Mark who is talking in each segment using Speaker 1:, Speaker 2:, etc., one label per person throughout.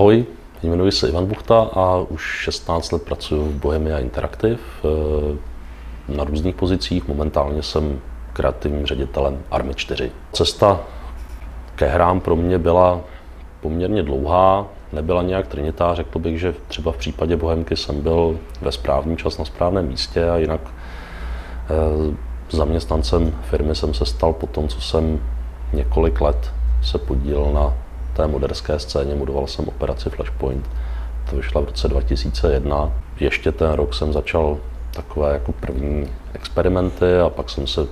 Speaker 1: Ahoj, jmenuji se Ivan Buchta a už 16 let pracuji v Bohemia Interactive eh, na různých pozicích. Momentálně jsem kreativním ředitelem Army 4. Cesta ke hrám pro mě byla poměrně dlouhá, nebyla nějak trnitá. Řekl bych, že třeba v případě Bohemky jsem byl ve správný čas na správném místě a jinak eh, zaměstnancem firmy jsem se stal po tom, co jsem několik let se podílel na té moderské scéně, budoval jsem operaci Flashpoint. To vyšla v roce 2001. Ještě ten rok jsem začal takové jako první experimenty a pak jsem se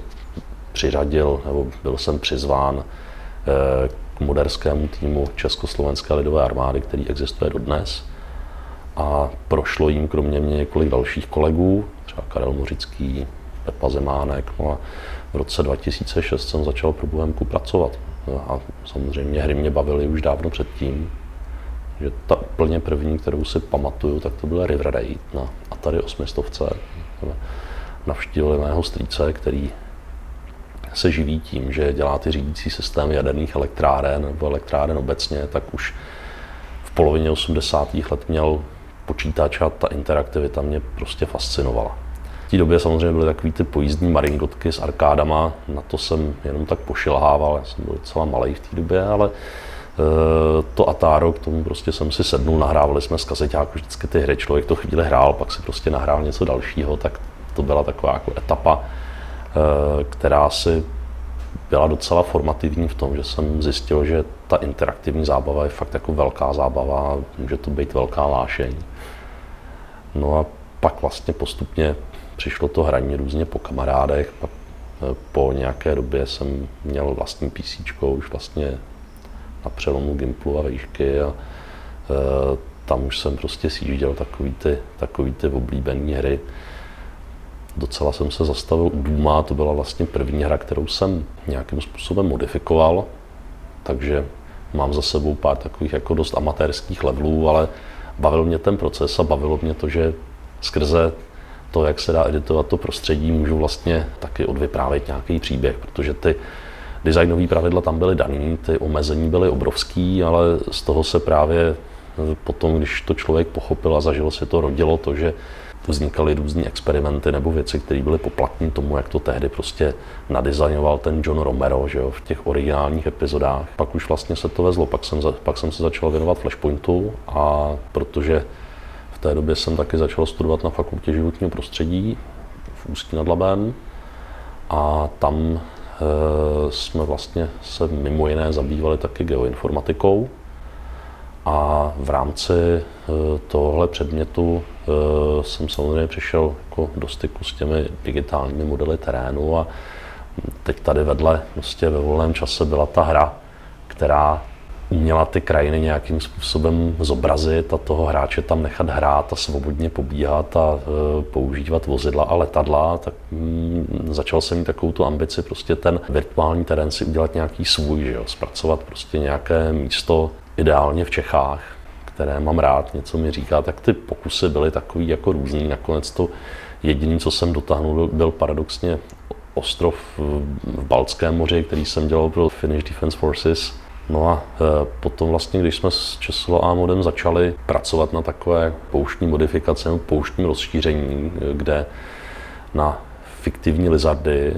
Speaker 1: přiřadil, nebo byl jsem přizván eh, k moderskému týmu Československé lidové armády, který existuje dodnes. A prošlo jim kromě mě několik dalších kolegů, třeba Karel Mořický, Pepa Zemánek. No a v roce 2006 jsem začal pro Bohemku pracovat. A samozřejmě hry mě bavily už dávno předtím. Že ta úplně první, kterou si pamatuju, tak to byla River Raid na Atari 800. Navštívili mého strýce, který se živí tím, že dělá ty řídící systémy jaderných elektráren nebo elektráren obecně, tak už v polovině 80. let měl počítač a ta interaktivita mě prostě fascinovala. Té době samozřejmě byly takový ty pojízdní maringotky s arkádama, na to jsem jenom tak pošilhával, já jsem byl docela malý v té době, ale eh, to Ataro, k tomu prostě jsem si sednul, nahrávali jsme z kazeťáku vždycky ty hry, člověk to chvíli hrál, pak si prostě nahrál něco dalšího, tak to byla taková jako etapa, eh, která si byla docela formativní v tom, že jsem zjistil, že ta interaktivní zábava je fakt jako velká zábava může to být velká vášeň. No a pak vlastně postupně přišlo to hraní různě po kamarádech, pak eh, po nějaké době jsem měl vlastní PC, už vlastně na přelomu Gimplu a výšky a e, tam už jsem prostě sjížděl takový ty, takový ty oblíbené hry. Docela jsem se zastavil u Duma, to byla vlastně první hra, kterou jsem nějakým způsobem modifikoval, takže mám za sebou pár takových jako dost amatérských levelů, ale bavil mě ten proces a bavilo mě to, že skrze to, jak se dá editovat to prostředí, můžu vlastně taky odvyprávět nějaký příběh, protože ty designové pravidla tam byly daný, ty omezení byly obrovský, ale z toho se právě potom, když to člověk pochopil a zažil si to, rodilo to, že vznikaly různé experimenty nebo věci, které byly poplatní tomu, jak to tehdy prostě nadizajnoval ten John Romero že jo, v těch originálních epizodách. Pak už vlastně se to vezlo, pak jsem, pak jsem se začal věnovat Flashpointu a protože té době jsem taky začal studovat na fakultě životního prostředí v Ústí nad Labem a tam e, jsme vlastně se mimo jiné zabývali taky geoinformatikou. A v rámci e, tohle předmětu e, jsem samozřejmě přišel jako do styku s těmi digitálními modely terénu a teď tady vedle prostě ve volném čase byla ta hra, která uměla ty krajiny nějakým způsobem zobrazit a toho hráče tam nechat hrát a svobodně pobíhat a e, používat vozidla a letadla, tak mm, začal jsem mít takovou tu ambici prostě ten virtuální terén si udělat nějaký svůj, že jo, zpracovat prostě nějaké místo, ideálně v Čechách, které mám rád, něco mi říká, tak ty pokusy byly takový jako různý. Nakonec to jediné, co jsem dotáhnul, byl paradoxně ostrov v Baltském moři, který jsem dělal pro Finnish Defense Forces, No a e, potom vlastně, když jsme s Česlo a modem začali pracovat na takové pouštní modifikace pouštní rozšíření, kde na fiktivní lizardy,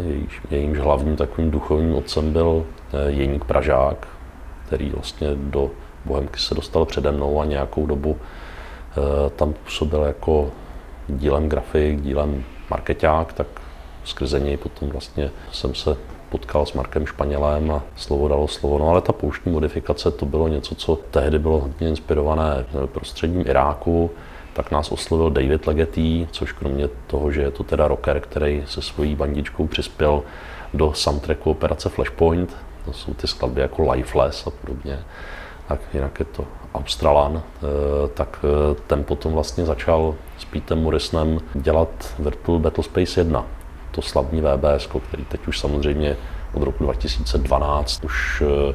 Speaker 1: jejímž hlavním takovým duchovním otcem byl e, Jeník Pražák, který vlastně do Bohemky se dostal přede mnou a nějakou dobu e, tam působil jako dílem grafik, dílem marketák, tak skrze něj potom vlastně jsem se potkal s Markem Španělem a slovo dalo slovo. No ale ta pouštní modifikace to bylo něco, co tehdy bylo hodně inspirované prostředím Iráku, tak nás oslovil David Legetty, což kromě toho, že je to teda rocker, který se svojí bandičkou přispěl do soundtracku operace Flashpoint, to jsou ty skladby jako Lifeless a podobně, tak jinak je to Australan, eh, tak eh, ten potom vlastně začal s Petem Morrisonem dělat Virtual Battlespace 1, to slavní VBS, který teď už samozřejmě od roku 2012 už eh,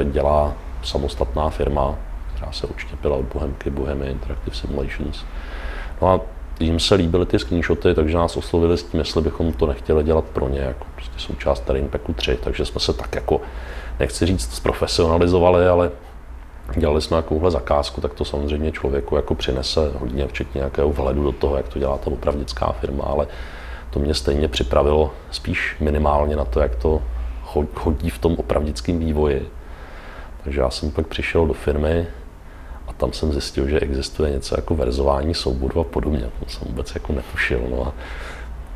Speaker 1: eh, dělá samostatná firma, která se odštěpila od Bohemky, Bohemia Interactive Simulations. No a jim se líbily ty screenshoty, takže nás oslovili s tím, jestli bychom to nechtěli dělat pro ně, jako prostě součást Terrain Packu 3, takže jsme se tak jako, nechci říct, zprofesionalizovali, ale dělali jsme takovouhle zakázku, tak to samozřejmě člověku jako přinese hodně, včetně nějakého vhledu do toho, jak to dělá ta opravdická firma, ale to mě stejně připravilo spíš minimálně na to, jak to chodí v tom opravdickém vývoji. Takže já jsem pak přišel do firmy a tam jsem zjistil, že existuje něco jako verzování souboru a podobně. To jsem vůbec jako netušil. No a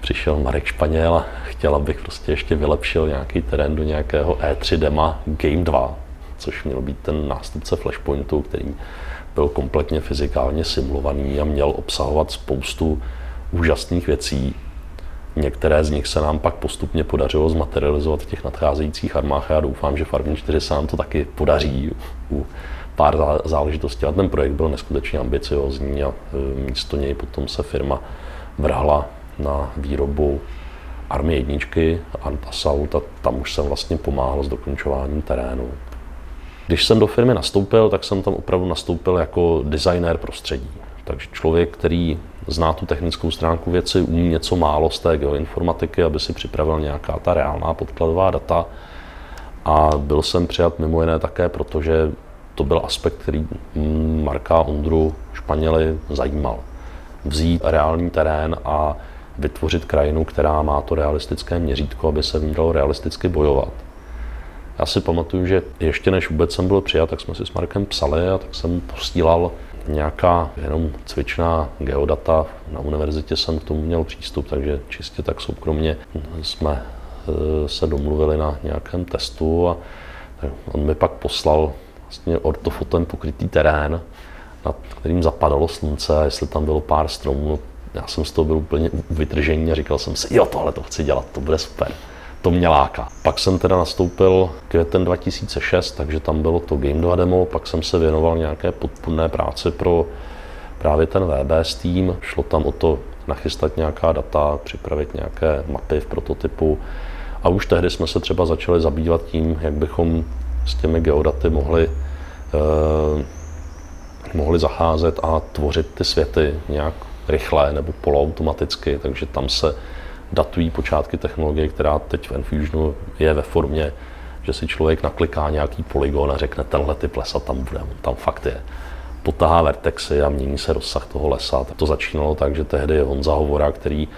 Speaker 1: přišel Marek Španěl a chtěl, abych prostě ještě vylepšil nějaký terén do nějakého E3 dema Game 2, což měl být ten nástupce Flashpointu, který byl kompletně fyzikálně simulovaný a měl obsahovat spoustu úžasných věcí. Některé z nich se nám pak postupně podařilo zmaterializovat v těch nadcházejících armách a já doufám, že Farming 4 se nám to taky podaří u pár záležitostí. A ten projekt byl neskutečně ambiciozní a e, místo něj potom se firma vrhla na výrobu army jedničky Antassault a tam už jsem vlastně pomáhal s dokončováním terénu. Když jsem do firmy nastoupil, tak jsem tam opravdu nastoupil jako designér prostředí. Takže člověk, který zná tu technickou stránku věci, umí něco málo z té geoinformatiky, aby si připravil nějaká ta reálná podkladová data. A byl jsem přijat mimo jiné také, protože to byl aspekt, který Marka a Ondru Španěli zajímal. Vzít reálný terén a vytvořit krajinu, která má to realistické měřítko, aby se v ní dalo realisticky bojovat. Já si pamatuju, že ještě než vůbec jsem byl přijat, tak jsme si s Markem psali a tak jsem posílal nějaká jenom cvičná geodata. Na univerzitě jsem k tomu měl přístup, takže čistě tak soukromně jsme eh, se domluvili na nějakém testu a on mi pak poslal vlastně ortofotem pokrytý terén, nad kterým zapadalo slunce, jestli tam bylo pár stromů, já jsem z toho byl úplně vytržení a říkal jsem si, jo, tohle to chci dělat, to bude super. To mě láká. Pak jsem teda nastoupil květen 2006, takže tam bylo to Game 2 demo, pak jsem se věnoval nějaké podpůrné práci pro právě ten VB Team. Šlo tam o to nachystat nějaká data, připravit nějaké mapy v prototypu. A už tehdy jsme se třeba začali zabývat tím, jak bychom s těmi geodaty mohli, eh, mohli zacházet a tvořit ty světy nějak rychle nebo poloautomaticky, takže tam se datují počátky technologie, která teď v Enfusionu je ve formě, že si člověk nakliká nějaký polygon a řekne, tenhle typ lesa tam bude, tam fakt je. Potahá vertexy a mění se rozsah toho lesa. To začínalo tak, že tehdy Honza Hovora, který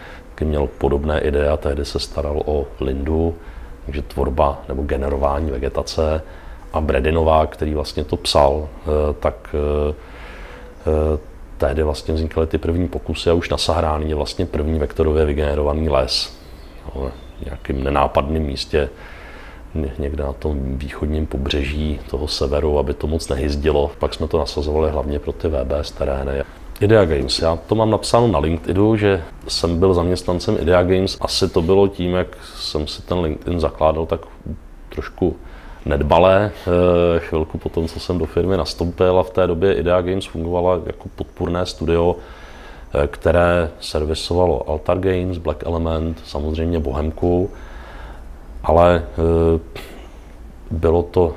Speaker 1: měl podobné ideje a tehdy se staral o Lindu, takže tvorba nebo generování vegetace a Bredinová, který vlastně to psal, eh, tak eh, eh, tehdy vlastně vznikaly ty první pokusy a už na Sahrání je vlastně první vektorově vygenerovaný les. No, v nějakým nenápadném místě někde na tom východním pobřeží toho severu, aby to moc nehyzdilo. Pak jsme to nasazovali hlavně pro ty VBS terény. Idea Games. Já to mám napsáno na LinkedInu, že jsem byl zaměstnancem Idea Games. Asi to bylo tím, jak jsem si ten LinkedIn zakládal tak trošku nedbalé. Eh, chvilku po tom, co jsem do firmy nastoupil a v té době Idea Games fungovala jako podpůrné studio, eh, které servisovalo Altar Games, Black Element, samozřejmě Bohemku, ale eh, bylo to,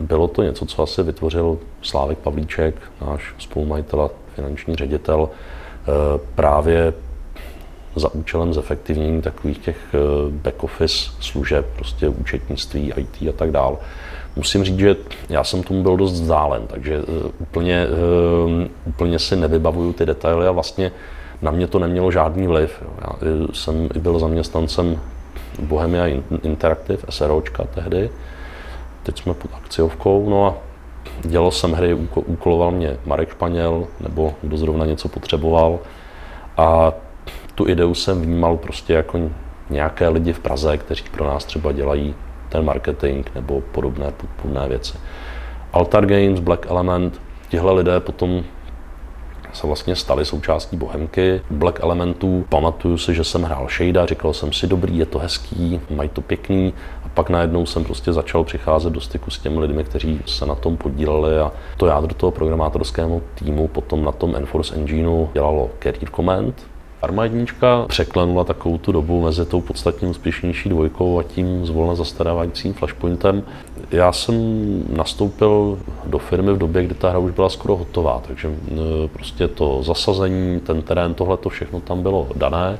Speaker 1: bylo to něco, co asi vytvořil Slávek Pavlíček, náš spolumajitel a finanční ředitel, právě za účelem zefektivnění takových těch eh, back-office služeb, prostě účetnictví, IT a tak dál. Musím říct, že já jsem tomu byl dost vzdálen, takže eh, úplně, eh, úplně si nevybavuju ty detaily a vlastně na mě to nemělo žádný vliv. Já jsem byl zaměstnancem Bohemia Interactive, SROčka tehdy, teď jsme pod akciovkou, no a dělal jsem hry, úkoloval mě Marek Španěl, nebo kdo zrovna něco potřeboval. A tu ideu jsem vnímal prostě jako nějaké lidi v Praze, kteří pro nás třeba dělají ten marketing nebo podobné podpůrné věci. Altar Games, Black Element, tihle lidé potom se vlastně stali součástí Bohemky, Black Elementů. Pamatuju si, že jsem hrál Shada, říkal jsem si, dobrý, je to hezký, mají to pěkný. A pak najednou jsem prostě začal přicházet do styku s těmi lidmi, kteří se na tom podíleli a to jádro toho programátorského týmu potom na tom Enforce Engineu dělalo Career Command, Arma jednička překlenula takovou tu dobu mezi tou podstatně úspěšnější dvojkou a tím zvolna zastarávajícím flashpointem. Já jsem nastoupil do firmy v době, kdy ta hra už byla skoro hotová, takže prostě to zasazení, ten terén, tohle to všechno tam bylo dané.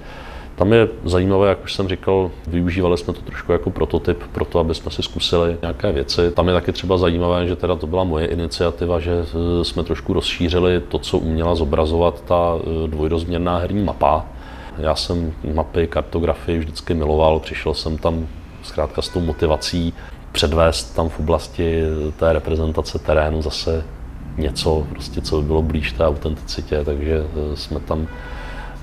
Speaker 1: Tam je zajímavé, jak už jsem říkal, využívali jsme to trošku jako prototyp pro to, aby jsme si zkusili nějaké věci. Tam je taky třeba zajímavé, že teda to byla moje iniciativa, že e, jsme trošku rozšířili to, co uměla zobrazovat ta e, dvojrozměrná herní mapa. Já jsem mapy, kartografii vždycky miloval, přišel jsem tam zkrátka s tou motivací předvést tam v oblasti té reprezentace terénu zase něco, prostě, co by bylo blíž té autenticitě, takže e, jsme tam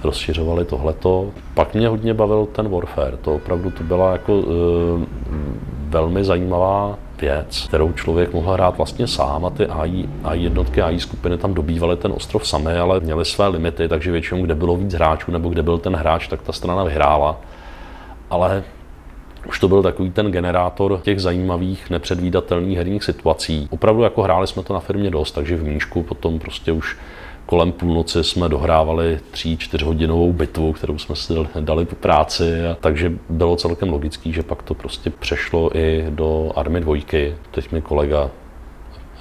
Speaker 1: rozšiřovali tohleto. Pak mě hodně bavil ten Warfare. To opravdu to byla jako e, velmi zajímavá věc, kterou člověk mohl hrát vlastně sám a ty AI, AI jednotky, AI skupiny tam dobývaly ten ostrov samé, ale měly své limity, takže většinou, kde bylo víc hráčů nebo kde byl ten hráč, tak ta strana vyhrála. Ale už to byl takový ten generátor těch zajímavých, nepředvídatelných herních situací. Opravdu jako hráli jsme to na firmě dost, takže v Míšku potom prostě už kolem půlnoci jsme dohrávali tří, čtyřhodinovou bitvu, kterou jsme si dali po práci, a takže bylo celkem logický, že pak to prostě přešlo i do Army dvojky. Teď mi kolega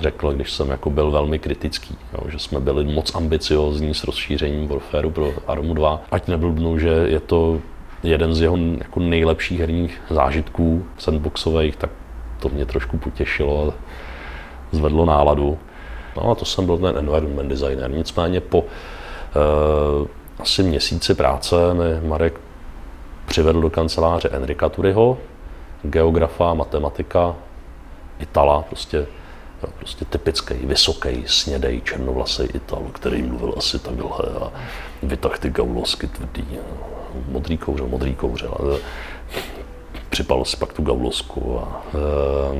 Speaker 1: řekl, když jsem jako byl velmi kritický, jo, že jsme byli moc ambiciozní s rozšířením Warfareu pro Armu 2. Ať neblbnu, že je to jeden z jeho jako nejlepších herních zážitků sandboxových, tak to mě trošku potěšilo a zvedlo náladu. No a to jsem byl ten environment designer. Nicméně po uh, asi měsíci práce mi Marek přivedl do kanceláře Enrika Turyho, geografa, matematika, Itala, prostě, jo, prostě typický, vysoký, snědej, černovlasý Ital, který mluvil asi takhle a vytah ty gaulosky tvrdý, modrý kouřel, modrý kouřel. Připal si pak tu gaulosku a, uh,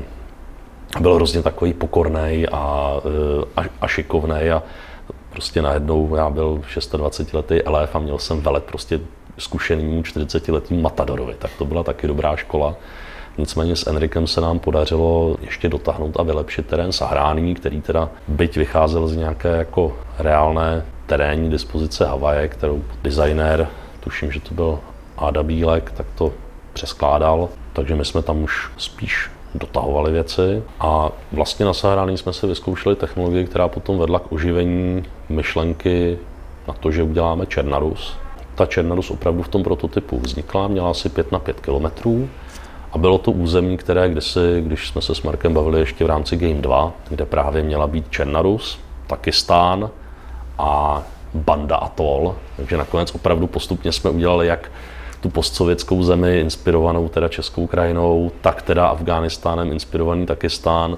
Speaker 1: byl hrozně takový pokorný a, a, a šikovný a prostě najednou já byl 26 letý elef a měl jsem velet prostě zkušeným 40 letým Matadorovi, tak to byla taky dobrá škola. Nicméně s Enrikem se nám podařilo ještě dotáhnout a vylepšit terén Sahrání, který teda byť vycházel z nějaké jako reálné terénní dispozice Havaje, kterou designér, tuším, že to byl Áda Bílek, tak to přeskládal. Takže my jsme tam už spíš dotahovali věci a vlastně na Sahrání jsme si vyzkoušeli technologii, která potom vedla k oživení myšlenky na to, že uděláme Černarus. Ta Černarus opravdu v tom prototypu vznikla, měla asi 5 na 5 kilometrů a bylo to území, které kdysi, když jsme se s Markem bavili ještě v rámci Game 2, kde právě měla být Černarus, Pakistán a Banda Atoll, takže nakonec opravdu postupně jsme udělali jak tu postsovětskou zemi inspirovanou teda českou krajinou, tak teda Afghánistánem inspirovaný Takistán,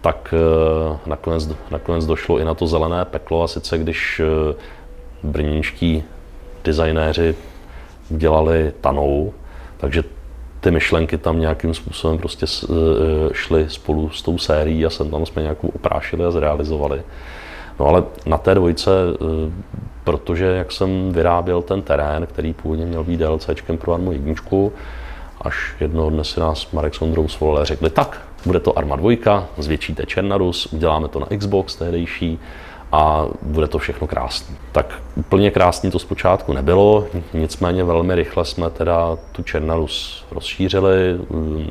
Speaker 1: tak eh, nakonec, nakonec došlo i na to zelené peklo a sice když eh, brněnští designéři udělali tanou, takže ty myšlenky tam nějakým způsobem prostě eh, šly spolu s tou sérií a sem tam jsme nějakou oprášili a zrealizovali. No ale na té dvojce protože jak jsem vyráběl ten terén, který původně měl být DLCčkem pro Armu jedničku, až jednoho dne si nás Marek s Ondrou a řekli, tak, bude to Arma 2, zvětšíte Černarus, uděláme to na Xbox tehdejší a bude to všechno krásné. Tak úplně krásný to zpočátku nebylo, nicméně velmi rychle jsme teda tu Černarus rozšířili,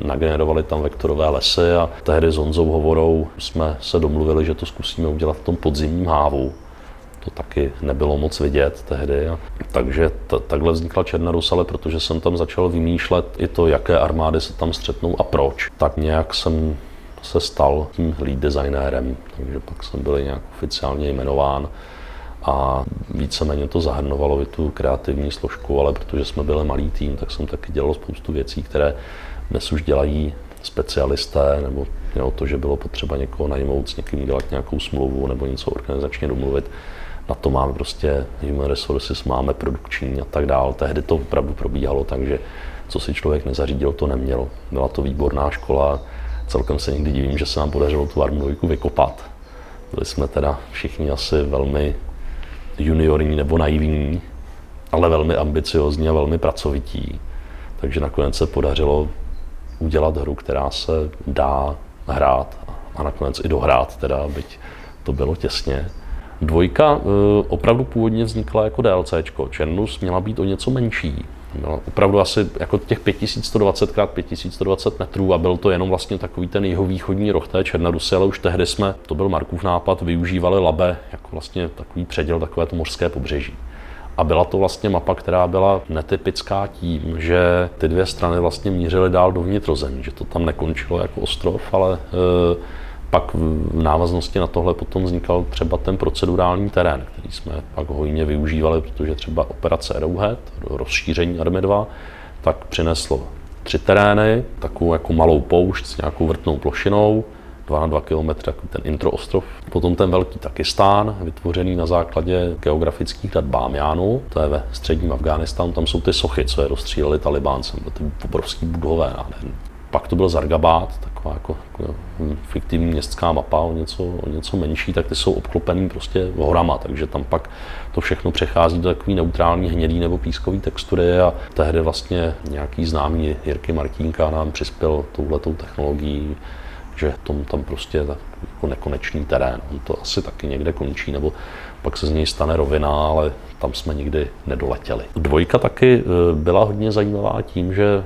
Speaker 1: nagenerovali tam vektorové lesy a tehdy s Honzou Hovorou jsme se domluvili, že to zkusíme udělat v tom podzimním hávu, to taky nebylo moc vidět tehdy. Takže t- takhle vznikla Černá Rus, ale protože jsem tam začal vymýšlet i to, jaké armády se tam střetnou a proč, tak nějak jsem se stal tím lead designérem, takže pak jsem byl nějak oficiálně jmenován a víceméně to zahrnovalo i tu kreativní složku, ale protože jsme byli malý tým, tak jsem taky dělal spoustu věcí, které dnes už dělají specialisté, nebo jo, to, že bylo potřeba někoho najmout, s někým dělat nějakou smlouvu nebo něco organizačně domluvit, na to máme prostě human resources, máme produkční a tak dále. Tehdy to opravdu probíhalo, takže co si člověk nezařídil, to neměl. Byla to výborná škola, celkem se někdy divím, že se nám podařilo tu armu dvojku vykopat. Byli jsme teda všichni asi velmi juniorní nebo naivní, ale velmi ambiciozní a velmi pracovití. Takže nakonec se podařilo udělat hru, která se dá hrát a nakonec i dohrát, teda, byť to bylo těsně. Dvojka eh, opravdu původně vznikla jako DLCčko. Černus měla být o něco menší. Byla opravdu asi jako těch 5120 x 5120 metrů a byl to jenom vlastně takový ten jeho východní roh té Černarusy, ale už tehdy jsme, to byl Markův nápad, využívali Labe jako vlastně takový předěl, takové to mořské pobřeží. A byla to vlastně mapa, která byla netypická tím, že ty dvě strany vlastně mířily dál do vnitrozemí, že to tam nekončilo jako ostrov, ale e, pak v návaznosti na tohle potom vznikal třeba ten procedurální terén, který jsme pak hojně využívali, protože třeba operace Arrowhead, rozšíření Army 2, tak přineslo tři terény, takovou jako malou poušť s nějakou vrtnou plošinou, 2 na 2 km, ten introostrov. Potom ten velký Takistán, vytvořený na základě geografických dat Bámjánu, to je ve středním Afghánistánu, tam jsou ty sochy, co je rozstříleli talibáncem, ty obrovský budové. Pak to byl Zargabát, taková jako, jako fiktivní městská mapa, o něco, o něco menší, tak ty jsou obklopený prostě horama, takže tam pak to všechno přechází do takový neutrální hnědý nebo pískový textury a tehdy vlastně nějaký známý Jirky Martínka nám přispěl touhletou technologií, že tom tam prostě je jako nekonečný terén. On to asi taky někde končí, nebo pak se z něj stane rovina, ale tam jsme nikdy nedoletěli. Dvojka taky e, byla hodně zajímavá tím, že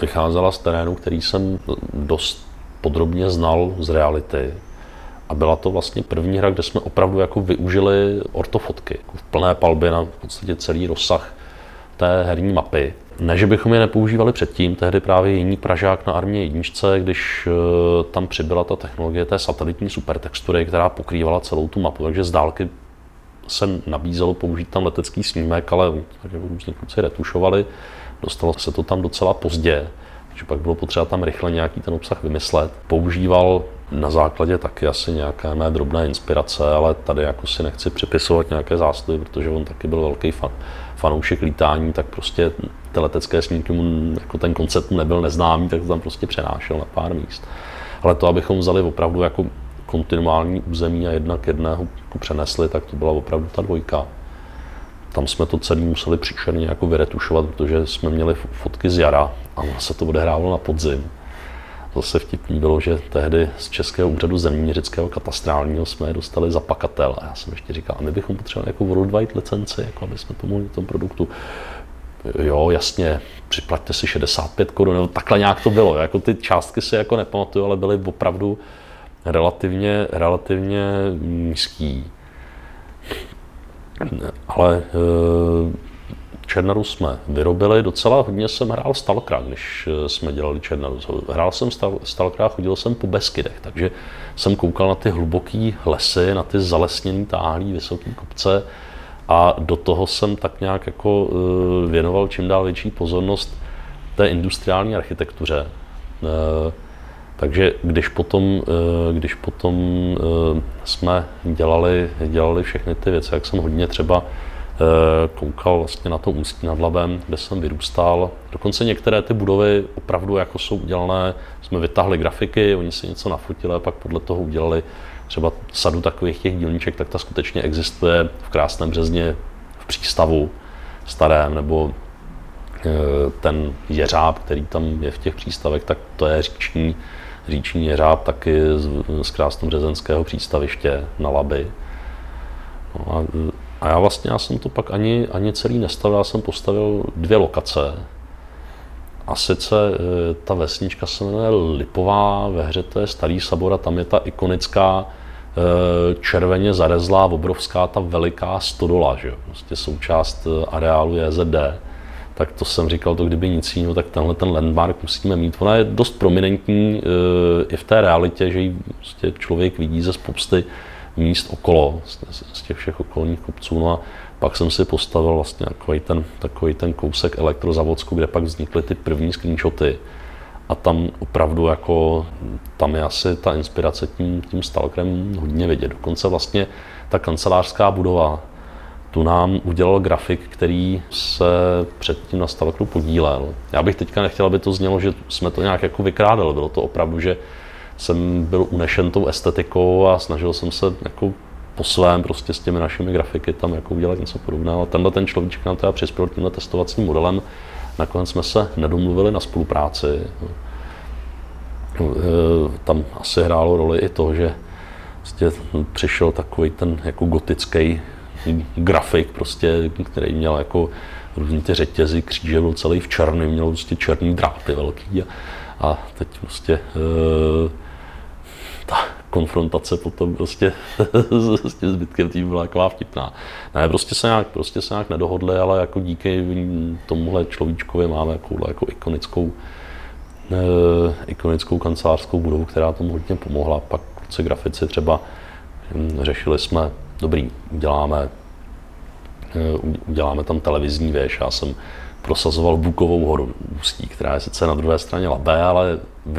Speaker 1: vycházela z terénu, který jsem dost podrobně znal z reality. A byla to vlastně první hra, kde jsme opravdu jako využili ortofotky jako v plné palbě na v podstatě celý rozsah té herní mapy. Ne, že bychom je nepoužívali předtím, tehdy právě jiný Pražák na armě jedničce, když eh, tam přibyla ta technologie té satelitní supertextury, která pokrývala celou tu mapu, takže z dálky se nabízelo použít tam letecký snímek, ale jako různí kluci retušovali, dostalo se to tam docela pozdě, takže pak bylo potřeba tam rychle nějaký ten obsah vymyslet. Používal na základě taky asi nějaké mé drobné inspirace, ale tady jako si nechci připisovat nějaké zásluhy, protože on taky byl velký fan, fanoušek lítání, tak prostě ty letecké snímky mu, jako ten koncept mu nebyl neznámý, tak to tam prostě přenášel na pár míst. Ale to, abychom vzali opravdu jako kontinuální území a jednak jedného přenesli, tak to byla opravdu ta dvojka. Tam jsme to celé museli příšerně jako vyretušovat, protože jsme měli fotky z jara a se to odehrávalo na podzim. Zase vtipný bylo, že tehdy z Českého úřadu zeměměřického katastrálního jsme je dostali za pakatel. A já jsem ještě říkal, a my bychom potřebovali jako worldwide licenci, jako aby jsme tomu produktu jo, jasně, připlaťte si 65 korun, nebo takhle nějak to bylo. Jako ty částky si jako nepamatuju, ale byly opravdu relativně, relativně nízký. Ale eh, Černaru jsme vyrobili, docela hodně jsem hrál Stalkra, když eh, jsme dělali Černaru. Hrál jsem Stalkra, chodil jsem po Beskydech, takže jsem koukal na ty hluboké lesy, na ty zalesněné táhlé vysoké kopce, a do toho jsem tak nějak jako eh, věnoval čím dál větší pozornost té industriální architektuře. Eh, takže když potom, eh, když potom jsme dělali, dělali všechny ty věci, jak jsem hodně třeba koukal vlastně na to Ústí nad Labem, kde jsem vyrůstal. Dokonce některé ty budovy opravdu jako jsou udělané, jsme vytáhli grafiky, oni si něco nafotili a pak podle toho udělali třeba sadu takových těch dílniček, tak ta skutečně existuje v krásném březně v přístavu starém, nebo ten jeřáb, který tam je v těch přístavech, tak to je říční, říční jeřáb taky z, z krásnobřezenského přístaviště na Laby. No a, a já vlastně já jsem to pak ani, ani celý nestavil, já jsem postavil dvě lokace. A sice e, ta vesnička se jmenuje Lipová, ve hře to je Starý Sabor a tam je ta ikonická Eh, červeně zarezlá obrovská ta veliká stodola, že jo? Prostě součást eh, areálu JZD. Tak to jsem říkal, to kdyby nic jiného, tak tenhle ten landmark musíme mít. Ona je dost prominentní eh, i v té realitě, že ji prostě člověk vidí ze spousty míst okolo, z těch všech okolních kopců. No a pak jsem si postavil vlastně takový ten, takový ten kousek elektrozavodsku, kde pak vznikly ty první screenshoty a tam opravdu jako, tam je asi ta inspirace tím, tím Stalkerem hodně vidět. Dokonce vlastně ta kancelářská budova, tu nám udělal grafik, který se předtím na Stalkeru podílel. Já bych teďka nechtěl, aby to znělo, že jsme to nějak jako vykrádali. Bylo to opravdu, že jsem byl unešen tou estetikou a snažil jsem se jako po svém prostě s těmi našimi grafiky tam jako udělat něco podobného. Tenhle ten človíček nám teda přispěl tímhle testovacím modelem, Nakonec jsme se nedomluvili na spolupráci. Tam asi hrálo roli i to, že prostě přišel takový ten jako gotický grafik, prostě, který měl jako různý ty řetězy, kříže byl celý v černém, měl prostě černý dráty velký a, a teď prostě e, ta konfrontace potom prostě s tím zbytkem týmu byla taková vtipná. Ne, prostě se nějak, prostě se nějak nedohodli, ale jako díky tomuhle človíčkovi máme jako, jako ikonickou, e, ikonickou kancelářskou budovu, která tomu hodně pomohla. Pak kluci grafici třeba hm, řešili jsme, dobrý, uděláme, e, uděláme tam televizní věž. Já jsem prosazoval Bukovou horu Ústí, která je sice na druhé straně labé, ale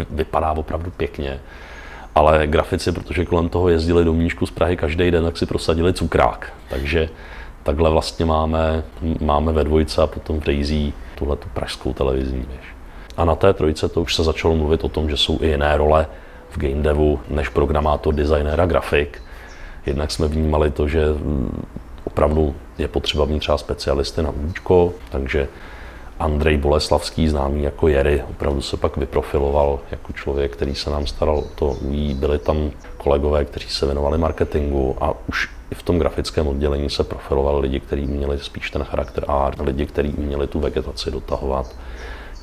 Speaker 1: vypadá opravdu pěkně. Ale grafici, protože kolem toho jezdili do Míšku z Prahy každý den, tak si prosadili cukrák. Takže takhle vlastně máme, máme ve dvojce a potom v Daisy tuhle tu pražskou televizní věž. A na té trojice to už se začalo mluvit o tom, že jsou i jiné role v game devu než programátor, designer a grafik. Jednak jsme vnímali to, že mm, opravdu je potřeba mít třeba specialisty na účko, takže Andrej Boleslavský, známý jako Jerry, opravdu se pak vyprofiloval jako člověk, který se nám staral o to UI. Byli tam kolegové, kteří se věnovali marketingu a už i v tom grafickém oddělení se profilovali lidi, kteří měli spíš ten charakter art, lidi, kteří měli tu vegetaci dotahovat.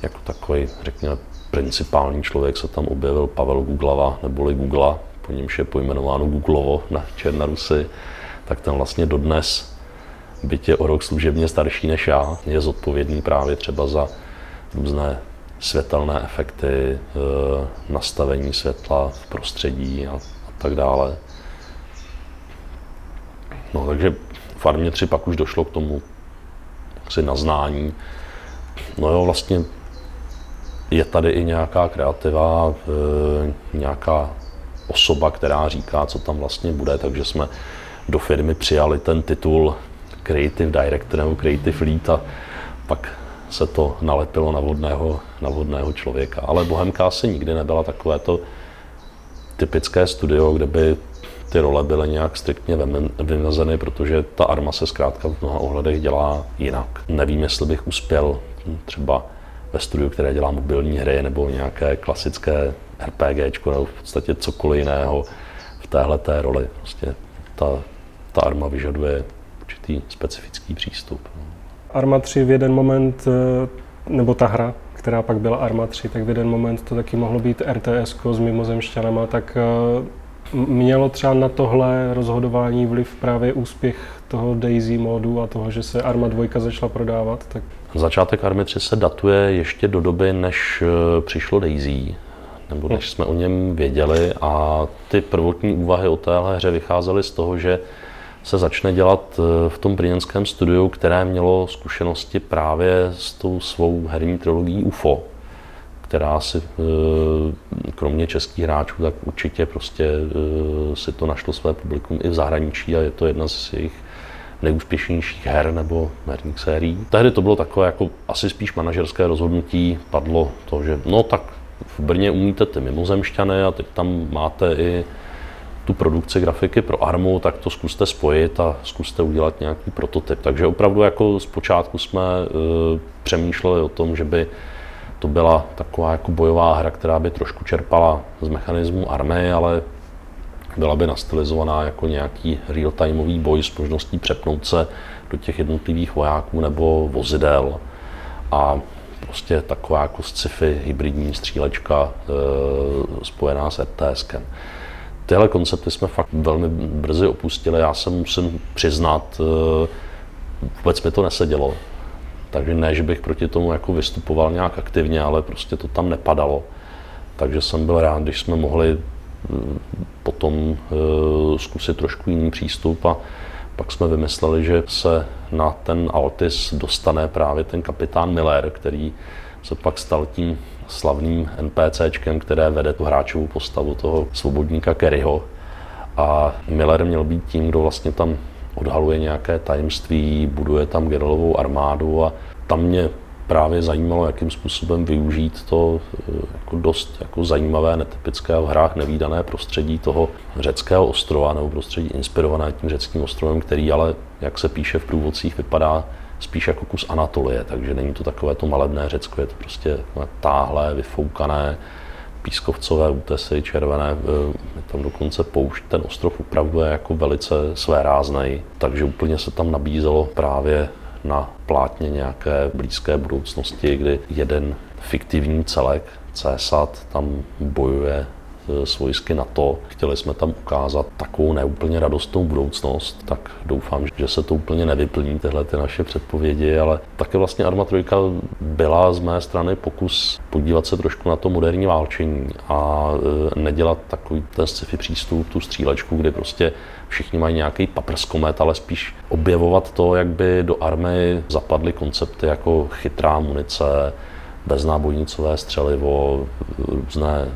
Speaker 1: Jako takový, řekněme, principální člověk se tam objevil Pavel Googlava, neboli Googla, po němž je pojmenováno Googlovo na Černarusy, tak ten vlastně dodnes byť je o rok služebně starší než já, je zodpovědný právě třeba za různé světelné efekty, eh, nastavení světla v prostředí a, a tak dále. No, takže v Armě 3 pak už došlo k tomu si naznání. No jo, vlastně je tady i nějaká kreativa, e, nějaká osoba, která říká, co tam vlastně bude, takže jsme do firmy přijali ten titul creative director nebo creative lead a pak se to nalepilo na vodného, na vodného člověka. Ale Bohemka asi nikdy nebyla takové to typické studio, kde by ty role byly nějak striktně vymezeny, protože ta arma se zkrátka v mnoha ohledech dělá jinak. Nevím, jestli bych uspěl třeba ve studiu, které dělá mobilní hry nebo nějaké klasické RPG, nebo v podstatě cokoliv jiného v téhle té roli. Prostě ta, ta arma vyžaduje určitý specifický přístup.
Speaker 2: Arma 3 v jeden moment, eh, nebo ta hra, která pak byla Arma 3, tak v jeden moment to taky mohlo být RTS s mimozemšťanama, tak eh, mělo třeba na tohle rozhodování vliv právě úspěch toho Daisy modu a toho, že se Arma 2 začala prodávat? Tak...
Speaker 1: Začátek Army 3 se datuje ještě do doby, než eh, přišlo Daisy, nebo než jsme o něm věděli a ty prvotní úvahy o téhle hře vycházely z toho, že se začne dělat eh, v tom brněnském studiu, které mělo zkušenosti právě s tou svou herní trilogií UFO, která si eh, kromě českých hráčů, tak určitě prostě eh, si to našlo své publikum i v zahraničí a je to jedna z jejich nejúspěšnějších her nebo herních sérií. Tehdy to bylo takové jako asi spíš manažerské rozhodnutí, padlo to, že no tak v Brně umíte ty mimozemšťany a teď tam máte i tu produkci grafiky pro Armu, tak to zkuste spojit a zkuste udělat nějaký prototyp. Takže opravdu jako zpočátku jsme uh, přemýšleli o tom, že by to byla taková jako bojová hra, která by trošku čerpala z mechanismu army, ale byla by nastylizovaná jako nějaký real-timeový boj s možností přepnout se do těch jednotlivých vojáků nebo vozidel. A prostě taková jako sci-fi hybridní střílečka e, spojená s RTSkem tyhle koncepty jsme fakt velmi brzy opustili. Já se musím přiznat, eh, vůbec mi to nesedělo. Takže ne, že bych proti tomu jako vystupoval nějak aktivně, ale prostě to tam nepadalo. Takže jsem byl rád, když jsme mohli eh, potom eh, zkusit trošku jiný přístup a pak jsme vymysleli, že se na ten Altis dostane právě ten kapitán Miller, který se pak stal tím slavným NPCčkem, které vede tu hráčovou postavu toho svobodníka Kerryho. A Miller měl být tím, kdo vlastně tam odhaluje nějaké tajemství, buduje tam Geraltovou armádu a tam mě právě zajímalo, jakým způsobem využít to eh, jako dost jako zajímavé, netypické v hrách nevýdané prostředí toho řeckého ostrova nebo prostředí inspirované tím řeckým ostrovem, který ale, jak se píše v průvodcích, vypadá spíš jako kus Anatolie, takže není to takové to malebné Řecko, je to prostě táhlé, vyfoukané, pískovcové útesy, červené, eh, je tam dokonce poušť, ten ostrov opravdu je jako velice svéráznej, takže úplně se tam nabízelo právě na plátně nějaké blízké budoucnosti, kdy jeden fiktivní celek, Césat, tam bojuje s vojsky NATO. Chtěli jsme tam ukázat takovou neúplně radostnou budoucnost, tak doufám, že se to úplně nevyplní, tyhle ty naše předpovědi, ale také vlastně Arma 3 byla z mé strany pokus podívat se trošku na to moderní válčení a nedělat takový ten sci-fi přístup, tu střílečku, kdy prostě všichni mají nějaký paprskomet, ale spíš objevovat to, jak by do army zapadly koncepty jako chytrá munice, beznábojnicové střelivo, různé eh,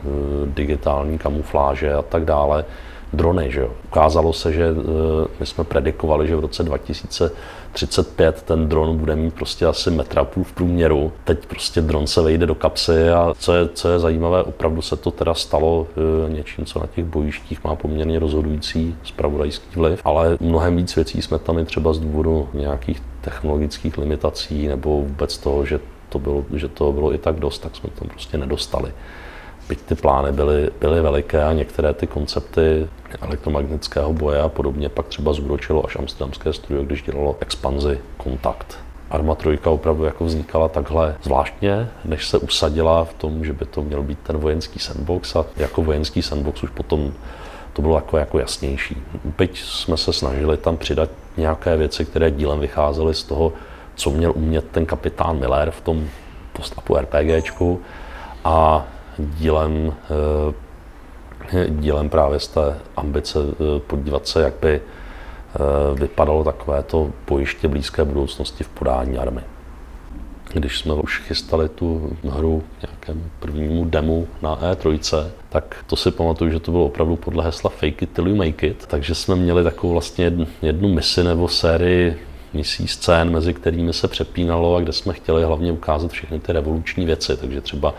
Speaker 1: digitální kamufláže a tak dále, drony. Že jo. Ukázalo se, že eh, my jsme predikovali, že v roce 2035 ten dron bude mít prostě asi metra půl v průměru. Teď prostě dron se vejde do kapsy a co je, co je zajímavé, opravdu se to teda stalo eh, něčím, co na těch bojištích má poměrně rozhodující spravodajský vliv, ale mnohem víc věcí jsme tam i třeba z důvodu nějakých technologických limitací nebo vůbec toho, že to bylo, že to bylo i tak dost, tak jsme tam prostě nedostali. Byť ty plány byly, byly veliké a některé ty koncepty elektromagnetického boje a podobně pak třeba zúročilo až amsterdamské studio, když dělalo expanzi Kontakt. Arma 3 opravdu jako vznikala takhle zvláštně, než se usadila v tom, že by to měl být ten vojenský sandbox a jako vojenský sandbox už potom to bylo jako, jako jasnější. Byť jsme se snažili tam přidat nějaké věci, které dílem vycházely z toho, co měl umět ten kapitán Miller v tom postapu RPGčku a dílem, eh, dílem právě z té ambice eh, podívat se, jak by eh, vypadalo takovéto bojiště blízké budoucnosti v podání army. Když jsme už chystali tu hru nějakém prvnímu demu na E3, tak to si pamatuju, že to bylo opravdu podle hesla Fake it till you make it. Takže jsme měli takovou vlastně jednu misi nebo sérii misí scén, mezi kterými se přepínalo a kde jsme chtěli hlavně ukázat všechny ty revoluční věci. Takže třeba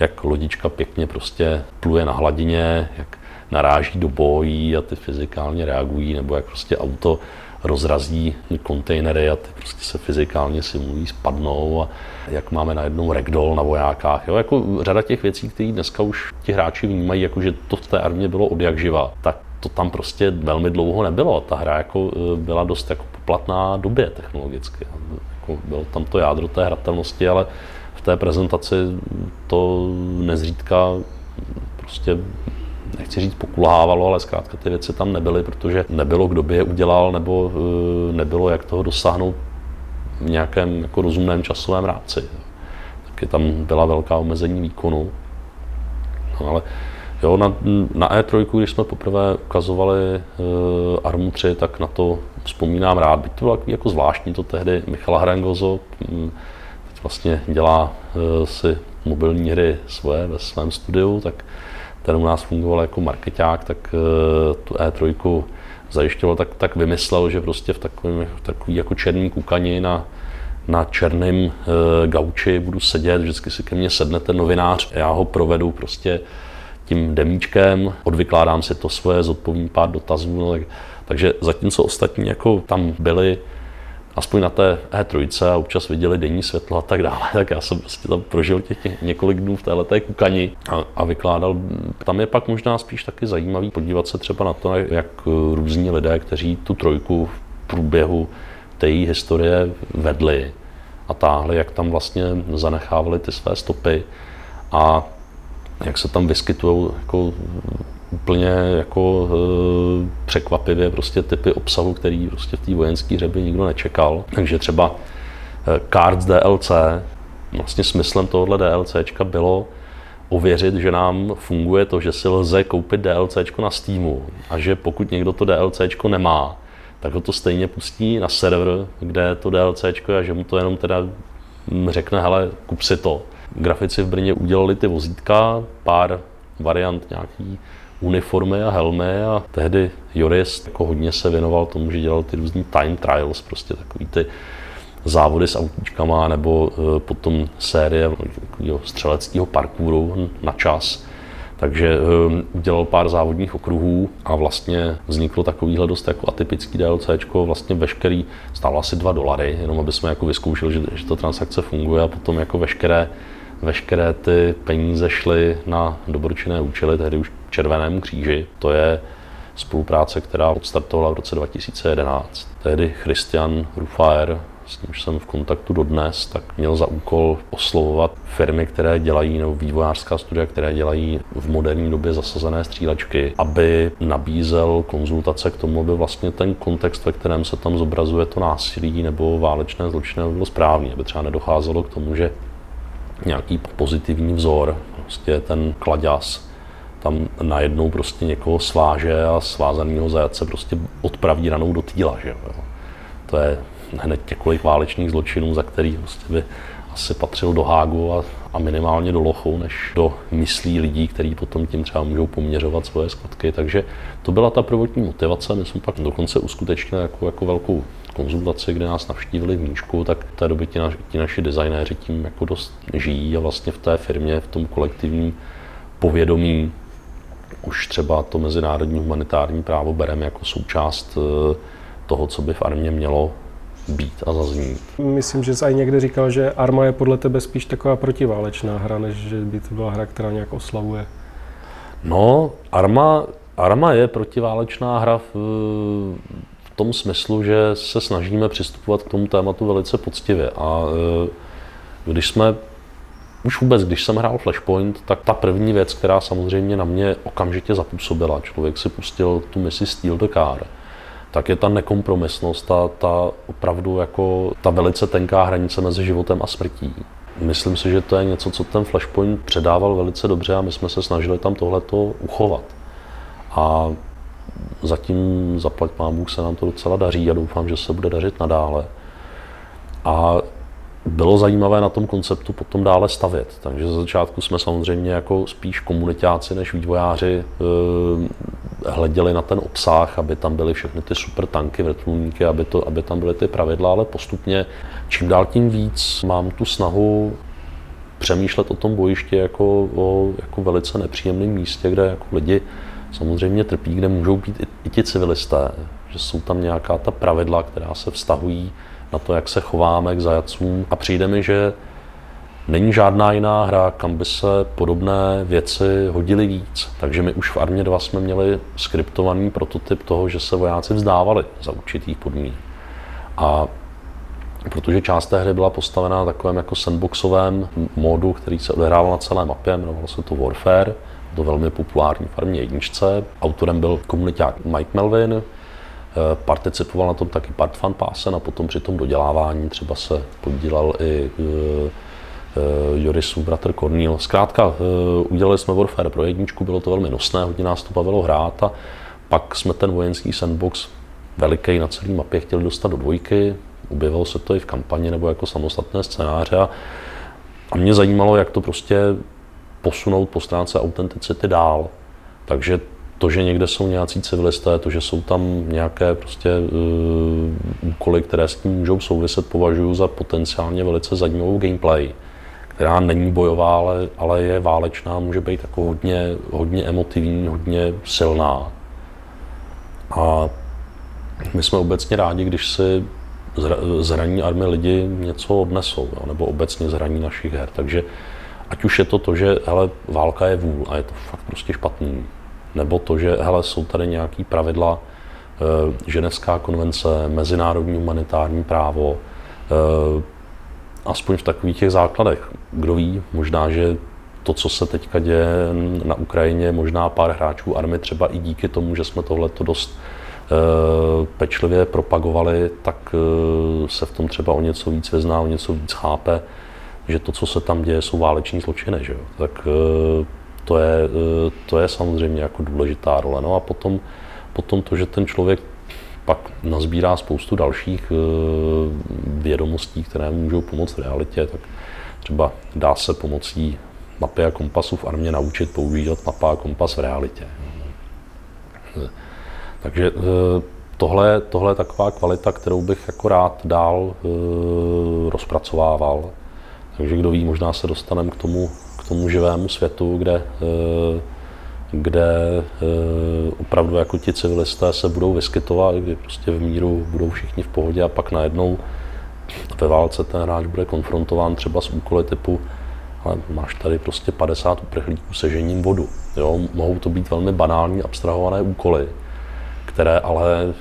Speaker 1: jak lodička pěkně prostě pluje na hladině, jak naráží do bojí a ty fyzikálně reagují, nebo jak prostě auto rozrazí kontejnery a ty prostě se fyzikálně simulují, spadnou a jak máme najednou ragdoll na vojákách. Jo? Jako řada těch věcí, které dneska už ti hráči vnímají, jako že to v té armě bylo od jak živa, tak to tam prostě velmi dlouho nebylo. Ta hra jako e, byla dost jako poplatná době technologicky. Jako bylo tam to jádro té hratelnosti, ale té prezentaci to nezřídka prostě nechci říct pokulhávalo, ale zkrátka ty věci tam nebyly, protože nebylo, kdo by je udělal, nebo e, nebylo, jak toho dosáhnout v nějakém jako rozumném časovém rámci. Taky tam byla velká omezení výkonu. No, ale Jo, na, na E3, když jsme poprvé ukazovali uh, Armu 3, tak na to vzpomínám rád. Byť to bylo jako zvláštní, to tehdy Michal Hrangozo vlastně dělá uh, si mobilní hry svoje ve svém studiu, tak ten u nás fungoval jako marketák, tak uh, tu E3 zajišťoval, tak, tak vymyslel, že prostě v takovém takový jako černý kukani na, na černém e, gauči budu sedět, vždycky si ke mně sedne ten novinář, já ho provedu prostě tím demíčkem, odvykládám si to svoje, zodpovím pár dotazů, no, tak, takže zatímco ostatní jako tam byli aspoň na té E3 a občas viděli denní světlo a tak dále, tak já jsem prostě tam prožil těch několik dnů v této kukani a, a vykládal. Tam je pak možná spíš taky zajímavý podívat se třeba na to, jak různí lidé, kteří tu trojku v průběhu té historie vedli a táhli, jak tam vlastně zanechávali ty své stopy a jak se tam vyskytují jako úplně jako e, překvapivě prostě typy obsahu, který prostě v té vojenské hře by nikdo nečekal. Takže třeba e, Cards DLC, vlastně smyslem tohohle DLCčka bylo ověřit, že nám funguje to, že si lze koupit DLCčko na Steamu a že pokud někdo to DLCčko nemá, tak ho to stejně pustí na server, kde to DLCčko je a že mu to jenom teda řekne, hele, kup si to grafici v Brně udělali ty vozítka, pár variant nějaký uniformy a helmy a tehdy Joris jako hodně se věnoval tomu, že dělal ty různý time trials, prostě takový ty závody s autíčkama nebo e, potom série střeleckého parkouru na čas. Takže e, udělal pár závodních okruhů a vlastně vzniklo takovýhle dost jako atypický DLC, vlastně veškerý, stálo asi 2 dolary, jenom aby jsme jako vyzkoušeli, že, že to transakce funguje a potom jako veškeré veškeré ty peníze šly na dobročinné účely, tehdy už Červenému kříži. To je spolupráce, která odstartovala v roce 2011. Tehdy Christian Rufaer s nímž jsem v kontaktu dodnes, tak měl za úkol oslovovat firmy, které dělají, nebo vývojářská studia, které dělají v moderní době zasazené střílečky, aby nabízel konzultace k tomu, aby vlastně ten kontext, ve kterém se tam zobrazuje to násilí nebo válečné zločiny, byl správný, aby třeba nedocházelo k tomu, že nějaký pozitivní vzor, prostě ten kladěz, tam najednou prostě někoho sváže a svázanýho zajace prostě odpraví ranou do týla, že jo. To je hned několik válečných zločinů, za který prostě by asi patřil do Hágu a, a minimálně do Lochu, než do myslí lidí, kteří potom tím třeba můžou poměřovat svoje skutky. Takže to byla ta prvotní motivace. My jsme pak dokonce uskutečnili jako, jako velkou konzultaci, kde nás navštívili v Míšku, tak v té době ti, naši, ti naši designéři tím jako dost žijí a vlastně v té firmě, v tom kolektivním povědomí už třeba to mezinárodní humanitární právo bereme jako součást eh, toho, co by v armě mělo být a zaznít.
Speaker 2: Myslím, že jsi i někdy říkal, že Arma je podle tebe spíš taková protiválečná hra, než že by to byla hra, která nějak oslavuje.
Speaker 1: No, Arma, Arma je protiválečná hra v tom smyslu, že se snažíme přistupovat k tomu tématu velice poctivě. A eh, když jsme už vůbec, když jsem hrál Flashpoint, tak ta první věc, která samozřejmě na mě okamžitě zapůsobila, člověk si pustil tu misi Steel the Car, tak je ta nekompromisnost, ta, ta opravdu jako ta velice tenká hranice mezi životem a smrtí. Myslím si, že to je něco, co ten Flashpoint předával velice dobře a my jsme se snažili tam tohleto uchovat. A zatím, zaplať pán Bůh, se nám to docela daří a doufám, že se bude dařit nadále. A bylo zajímavé na tom konceptu potom dále stavět. Takže ze začátku jsme samozřejmě jako spíš komunitáci než vývojáři e, hleděli na ten obsah, aby tam byly všechny ty super tanky, vrtulníky, aby, to, aby tam byly ty pravidla, ale postupně čím dál tím víc mám tu snahu přemýšlet o tom bojišti jako o jako velice nepříjemném místě, kde jako lidi samozřejmě trpí, kde můžou být i, i ti civilisté, že jsou tam nějaká ta pravidla, která se vztahují na to, jak se chováme k zajacům. A přijde mi, že není žádná jiná hra, kam by se podobné věci hodily víc. Takže my už v Armě 2 jsme měli skriptovaný prototyp toho, že se vojáci vzdávali za určitých podmínek. A protože část té hry byla postavena na takovém jako sandboxovém módu, který se odehrával na celé mapě, jmenovalo se to Warfare, to velmi populární farmě jedničce. Autorem byl komuniták Mike Melvin, Eh, participoval na tom taky Part Fan Passen a potom při tom dodělávání třeba se podílel i uh, Jorisův bratr Cornel. Zkrátka, udělali jsme Warfare pro jedničku, bylo to velmi nosné, hodně nás to bavilo hrát a pak jsme ten vojenský sandbox veliký na celé mapě chtěli dostat do dvojky, objevilo se to i v kampani nebo jako samostatné scénáře a mě zajímalo, jak to prostě posunout po stránce autenticity dál. Takže to, že někde jsou nějací civilisté, to, že jsou tam nějaké prostě uh, úkoly, které s tím můžou souviset, považuji za potenciálně velice zajímavou gameplay, která není bojová, ale, ale je válečná, může být jako hodně, hodně emotivní, hodně silná. A my jsme obecně rádi, když si zraní army lidi něco odnesou, jo, nebo obecně zraní našich her. Takže ať už je to to, že hele, válka je vůl a je to fakt prostě špatný, nebo to, že hele, jsou tady nějaké pravidla, eh, Ženevská konvence, mezinárodní humanitární právo, eh, aspoň v takových těch základech. Kdo ví, možná, že to, co se teďka děje na Ukrajině, možná pár hráčů army třeba i díky tomu, že jsme tohle dost eh, pečlivě propagovali, tak se v tom třeba o něco víc vyzná, o něco víc chápe, že to, co se tam děje, jsou váleční zločiny. Že jo? Tak to je, eh, to je samozřejmě jako důležitá role. No a potom, potom to, že ten člověk pak nazbírá spoustu dalších eh, vědomostí, které můžou pomoct v realitě, tak třeba dá se pomocí mapy a kompasu v armě naučit používat mapa a kompas v realitě. Takže eh, tohle, tohle je taková kvalita, kterou bych jako rád dál rozpracovával. Takže kdo ví, možná se dostaneme k tomu, tomu živému světu, kde, eh, kde eh, opravdu jako ti civilisté se budou vyskytovat, kdy prostě v míru budou všichni v pohodě a pak najednou ve válce ten hráč bude konfrontován třeba s úkoly typu ale máš tady prostě 50 uprchlíků sežením vodu. Jo? Mohou to být velmi banální, abstrahované úkoly, které ale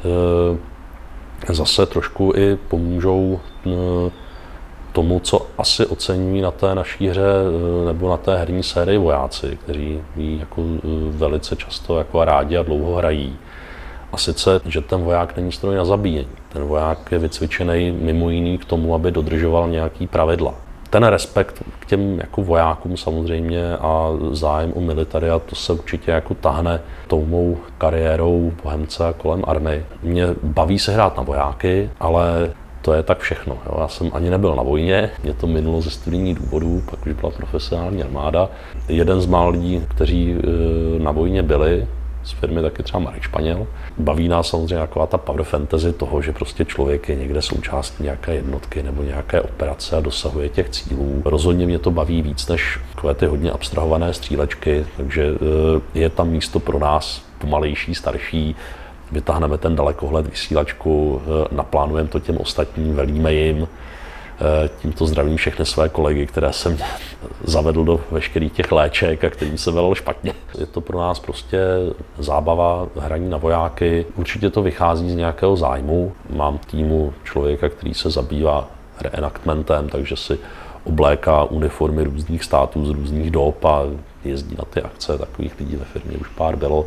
Speaker 1: e, zase trošku i pomůžou tomu, co asi ocení na té naší hře nebo na té herní sérii vojáci, kteří ji jako velice často jako rádi a dlouho hrají. A sice, že ten voják není stroj na zabíjení. Ten voják je vycvičený mimo jiný k tomu, aby dodržoval nějaký pravidla. Ten respekt k těm jako vojákům samozřejmě a zájem o militaria, to se určitě jako tahne tou mou kariérou bohemce kolem army. Mě baví se hrát na vojáky, ale to je tak všechno. Jo. Já jsem ani nebyl na vojně, mě to minulo ze studijních důvodů, pak už byla profesionální armáda. Jeden z mála lidí, kteří e, na vojně byli, z firmy taky třeba Marek Španěl. Baví nás samozřejmě taková ta power fantasy toho, že prostě člověk je někde součástí nějaké jednotky nebo nějaké operace a dosahuje těch cílů. Rozhodně mě to baví víc než takové ty hodně abstrahované střílečky, takže eh, je tam místo pro nás pomalejší, starší, vytáhneme ten dalekohled vysílačku, eh, naplánujeme to těm ostatním, velíme jim, Eh, tímto zdravím všechny své kolegy, které jsem zavedl do veškerých těch léček a kterým se velel špatně. Je to pro nás prostě zábava, hraní na vojáky. Určitě to vychází z nějakého zájmu. Mám týmu člověka, který se zabývá reenactmentem, takže si obléká uniformy různých států z různých dob a jezdí na ty akce. Takových lidí ve firmě už pár bylo.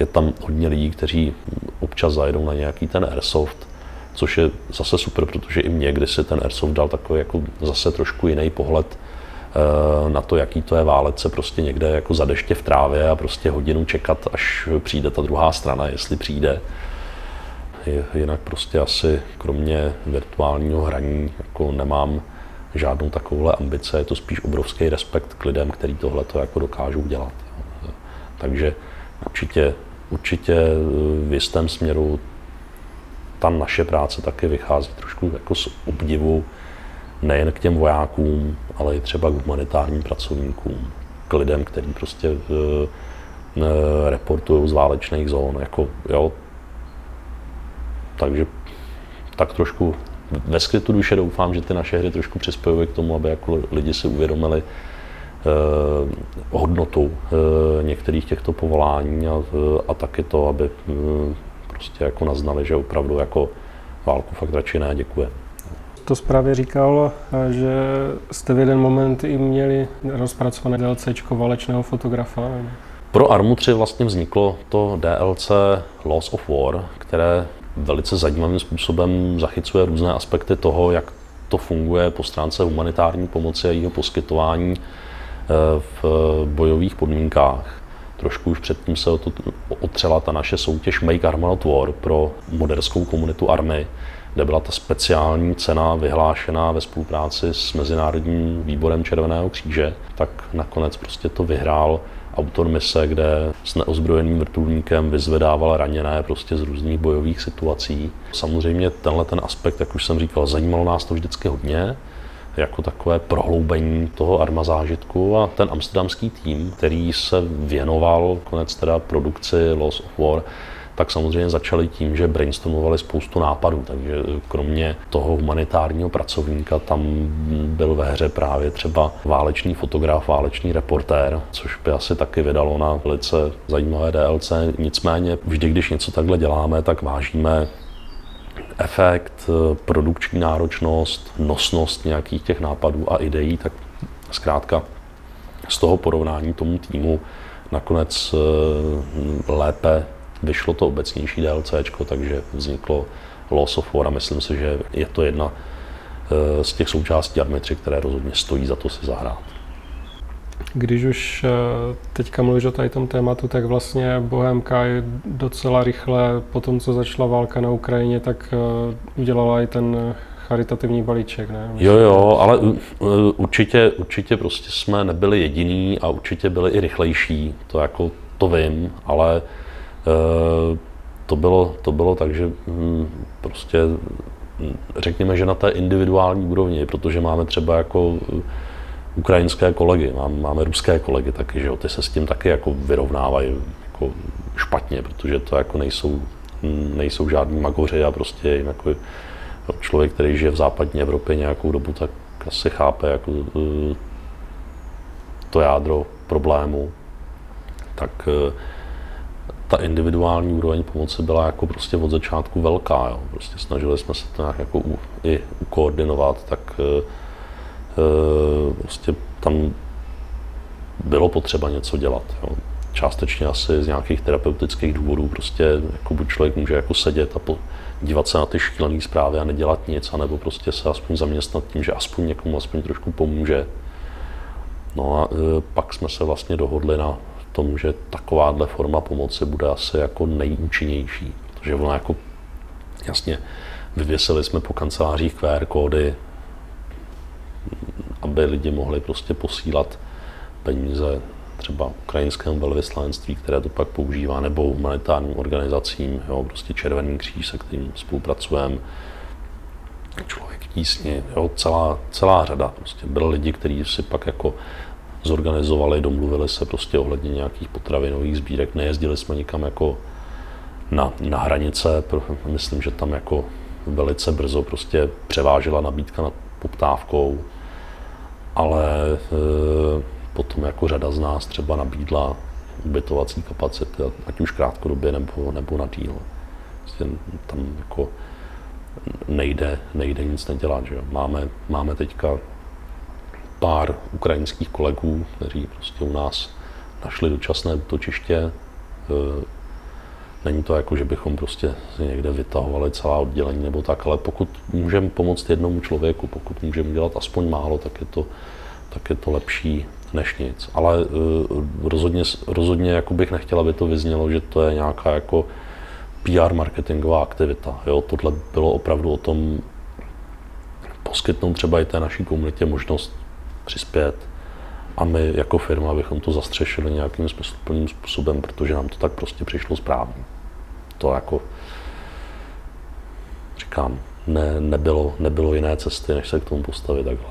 Speaker 1: Je tam hodně lidí, kteří občas zajedou na nějaký ten airsoft, což je zase super, protože i mě kdysi ten Airsoft dal takový jako zase trošku jiný pohled eh, na to, jaký to je válet se prostě někde jako za deště v trávě a prostě hodinu čekat, až přijde ta druhá strana, jestli přijde. Jinak prostě asi kromě virtuálního hraní jako nemám žádnou takovouhle ambice, je to spíš obrovský respekt k lidem, kteří tohle to jako dokážou dělat. Takže určitě, určitě v jistém směru ta naše práce taky vychází trošku jako z obdivu nejen k těm vojákům, ale i třeba k humanitárním pracovníkům, k lidem, kteří prostě v, e, reportují z válečných zón. Jako, jo. Takže tak trošku ve skrytu duše doufám, že ty naše hry trošku přispějí k tomu, aby jako lidi si uvědomili eh, hodnotu eh, některých těchto povolání a, a taky to, aby eh, prostě jako naznali, že opravdu jako válku fakt radši ne, děkuje.
Speaker 2: To zprávě říkal, že jste v jeden moment i měli rozpracované DLC válečného fotografa.
Speaker 1: Pro Armu 3 vlastně vzniklo to DLC Loss of War, které velice zajímavým způsobem zachycuje různé aspekty toho, jak to funguje po stránce humanitární pomoci a jejího poskytování eh, v bojových podmínkách. Trošku už předtím se otřela ta naše soutěž Make Armored War pro moderskou komunitu army, kde byla ta speciální cena vyhlášená ve spolupráci s Mezinárodním výborem Červeného kříže, tak nakonec prostě to vyhrál autor mise, kde s neozbrojeným vrtulníkem vyzvedával raněné prostě z různých bojových situací. Samozřejmě tenhle ten aspekt, jak už jsem říkal, zajímalo nás to vždycky hodně jako takové prohloubení toho arma zážitku a ten amsterdamský tým, který se věnoval konec teda produkci Lost of War, tak samozřejmě začali tím, že brainstormovali spoustu nápadů, takže kromě toho humanitárního pracovníka tam byl ve hře právě třeba válečný fotograf, válečný reportér, což by asi taky vydalo na velice zajímavé DLC. Nicméně vždy, když něco takhle děláme, tak vážíme efekt, produkční náročnost, nosnost nějakých těch nápadů a ideí, tak zkrátka z toho porovnání tomu týmu nakonec eh, lépe vyšlo to obecnější DLC, takže vzniklo Loss of War a myslím si, že je to jedna eh, z těch součástí 3, které rozhodně stojí za to si zahrát.
Speaker 2: Když už eh, teďka mluvíš o tady tom tématu, tak vlastně Bohemka je docela rychle po tom, co začala válka na Ukrajině, tak eh, udělala i ten charitativní balíček, ne?
Speaker 1: Myslím, jo, jo, ale určitě, určitě prostě jsme nebyli jediní a určitě byli i rychlejší, to jako to vím, ale Eh, to bylo, to bylo tak, že hm, prostě hm, řekněme, že na té individuální úrovni, protože máme třeba jako eh, ukrajinské kolegy, máme ruské kolegy taky, že jo, ty se s tím taky jako vyrovnávají jako špatně, protože to jako nejsou, nejsou žádní magoři a prostě jako člověk, který žije v západní Evropě nějakou dobu, tak asi chápe jako eh, to jádro problému. Tak ta individuální úroveň pomoci byla jako prostě od začátku velká. Jo. Prostě snažili jsme se to nějak jako u, i ukoordinovat, tak e, prostě tam bylo potřeba něco dělat. Jo. Částečně asi z nějakých terapeutických důvodů, prostě jako buď člověk může jako sedět a po, dívat se na ty šílené zprávy a nedělat nic, anebo prostě se aspoň zaměstnat tím, že aspoň někomu aspoň trošku pomůže. No a e, pak jsme se vlastně dohodli na tom, že takováhle forma pomoci bude asi jako nejúčinnější, protože ono jako jasně vyvěsili jsme po kancelářích QR kódy, aby lidi mohli prostě posílat peníze třeba ukrajinskému velvyslanectví, které to pak používá, nebo humanitárním organizacím, jo, prostě Červený kříž, se kterým spolupracujeme, člověk tísni, jo, celá, celá řada. Prostě byli lidi, kteří si pak jako zorganizovali, domluvili se prostě ohledně nějakých potravinových sbírek, nejezdili jsme nikam jako na, na hranice, myslím, že tam jako velice brzo prostě převážela nabídka nad poptávkou, ale e, potom jako řada z nás třeba nabídla ubytovací kapacity, ať už krátkodobě nebo, nebo na díl. Prostě tam jako nejde, nejde nic nedělat. Že? Máme, máme teďka pár ukrajinských kolegů, kteří prostě u nás našli dočasné útočiště. Není to jako, že bychom prostě někde vytahovali celá oddělení nebo tak, ale pokud můžeme pomoct jednomu člověku, pokud můžeme dělat aspoň málo, tak je to, tak je to lepší než nic. Ale uh, rozhodně, rozhodně jako bych nechtěl, aby to vyznělo, že to je nějaká jako PR marketingová aktivita. Jo? Tohle bylo opravdu o tom poskytnout třeba i té naší komunitě možnost přispět a my jako firma bychom to zastřešili nějakým smysluplným způsobem, protože nám to tak prostě přišlo správně. To jako říkám, ne, nebylo, nebylo jiné cesty, než se k tomu postavit takhle.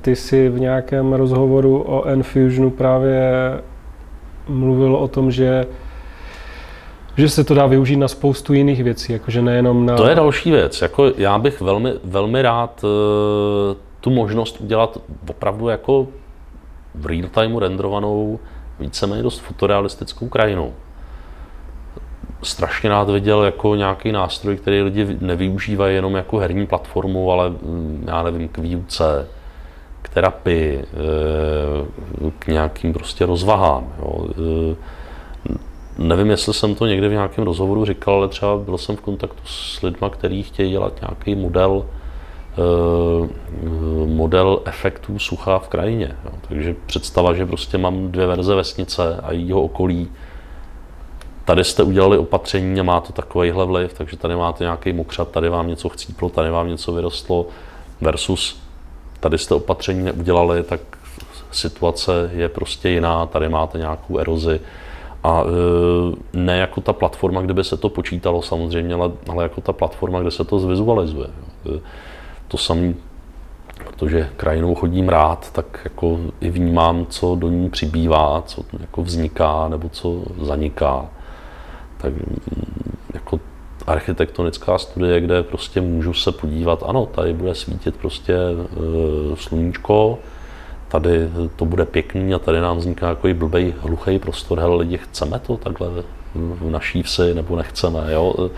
Speaker 2: Ty jsi v nějakém rozhovoru o Enfusionu právě mluvil o tom, že že se to dá využít na spoustu jiných věcí, jakože nejenom na...
Speaker 1: To je další věc. Jako já bych velmi, velmi rád uh, tu možnost udělat opravdu jako v real timeu renderovanou víceméně dost fotorealistickou krajinou. Strašně rád viděl jako nějaký nástroj, který lidi nevyužívají jenom jako herní platformu, ale mm, já nevím, k výuce, k terapii, eh, k nějakým prostě rozvahám. Jo. Eh, nevím, jestli jsem to někde v nějakém rozhovoru říkal, ale třeba byl jsem v kontaktu s lidmi, kteří chtějí dělat nějaký model, eh, model efektů sucha v krajině. Jo. Takže představa, že prostě mám dvě verze vesnice a jeho okolí, tady jste udělali opatření a má to takovýhle vliv, takže tady máte nějaký mokřat, tady vám něco chcíplo, tady vám něco vyrostlo, versus tady jste opatření neudělali, tak situace je prostě jiná, tady máte nějakou erozi. A e, ne jako ta platforma, kde by se to počítalo samozřejmě, ale, ale jako ta platforma, kde se to zvizualizuje. E, to samé, protože krajinou chodím rád, tak jako i vnímám, co do ní přibývá, co jako vzniká nebo co zaniká. Tak architektonická studie, kde prostě můžu se podívat, ano, tady bude svítit prostě e, sluníčko, tady to bude pěkný a tady nám vzniká takový blbej, hluchý prostor, hele lidi, chceme to takhle v naší vsi nebo nechceme, jo. E,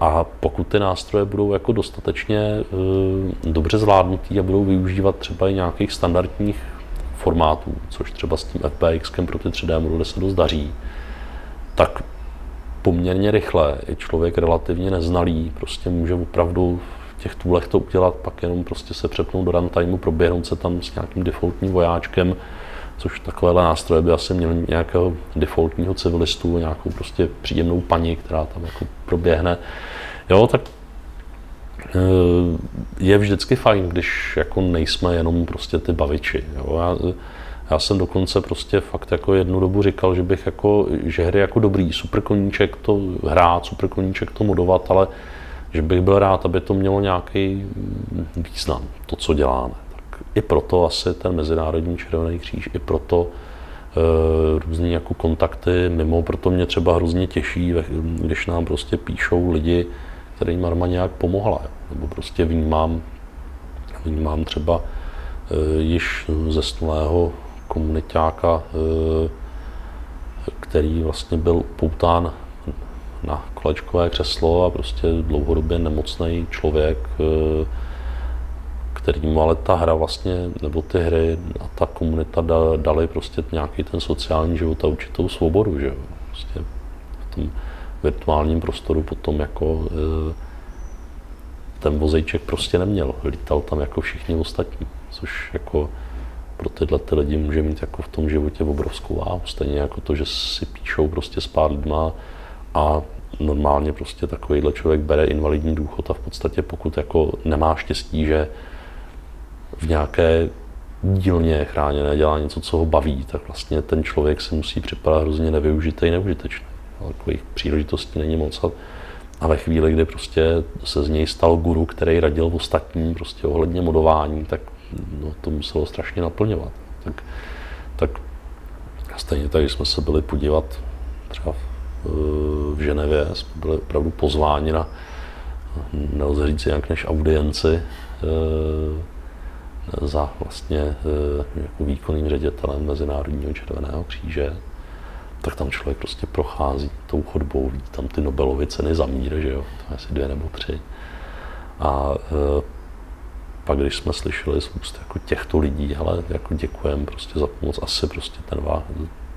Speaker 1: a pokud ty nástroje budou jako dostatečně e, dobře zvládnutý a budou využívat třeba i nějakých standardních formátů, což třeba s tím FBX pro ty 3D moduly se dost daří, tak poměrně rychle. I člověk relativně neznalý prostě může opravdu v těch tůlech to udělat, pak jenom prostě se přepnout do runtimeu, proběhnout se tam s nějakým defaultním vojáčkem, což takovéhle nástroje by asi měl nějakého defaultního civilistu, nějakou prostě příjemnou paní, která tam jako proběhne. Jo, tak eh, je vždycky fajn, když jako nejsme jenom prostě ty baviči. Jo. Já, já jsem dokonce prostě fakt jako jednu dobu říkal, že bych jako, že hry jako dobrý, super koníček to hrát, super koníček to modovat, ale že bych byl rád, aby to mělo nějaký význam, to, co děláme. Tak i proto asi ten Mezinárodní červený kříž, i proto e, různý jako kontakty mimo, proto mě třeba hrozně těší, když nám prostě píšou lidi, kterým Arma nějak pomohla. Nebo prostě vnímám, vnímám třeba e, již zesnulého komunitáka, e, který vlastně byl poután na kolečkové křeslo a prostě dlouhodobě nemocný člověk, e, který mu ale ta hra vlastně, nebo ty hry a ta komunita dali prostě nějaký ten sociální život a určitou svobodu, že Prostě v tom virtuálním prostoru potom jako e, ten vozejček prostě neměl. Lítal tam jako všichni ostatní, což jako pro tyhle ty lidi může mít jako v tom životě obrovskou váhu. Stejně jako to, že si píšou prostě s pár lidma a normálně prostě takovýhle člověk bere invalidní důchod a v podstatě pokud jako nemá štěstí, že v nějaké dílně chráněné dělá něco, co ho baví, tak vlastně ten člověk se musí připadat hrozně nevyužitý, neužitečný. Takových příležitostí není moc. A ve chvíli, kdy prostě se z něj stal guru, který radil ostatním prostě ohledně modování, tak no, to muselo strašně naplňovat. Tak, tak stejně tak, když jsme se byli podívat třeba v, v Ženevě, jsme byli opravdu pozváni na, nelze říct jinak než audienci, eh, za vlastně eh, jako výkonným ředitelem Mezinárodního červeného kříže, tak tam člověk prostě prochází tou chodbou, vidí tam ty Nobelovy ceny za mír, že jo, to asi dvě nebo tři. A e, pak, když jsme slyšeli z jako těchto lidí, ale jako děkujeme prostě za pomoc, asi prostě ten,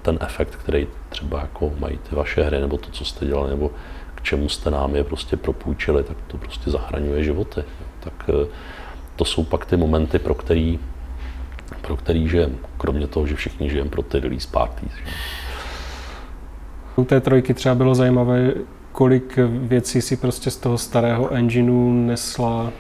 Speaker 1: ten efekt, který třeba jako mají ty vaše hry, nebo to, co jste dělali, nebo k čemu jste nám je prostě propůjčili, tak to prostě zachraňuje životy. Tak e, to jsou pak ty momenty, pro který, pro který žijeme. Kromě toho, že všichni žijeme pro ty release parties.
Speaker 2: U té trojky třeba bylo zajímavé, kolik věcí si prostě z toho starého engineu nesla,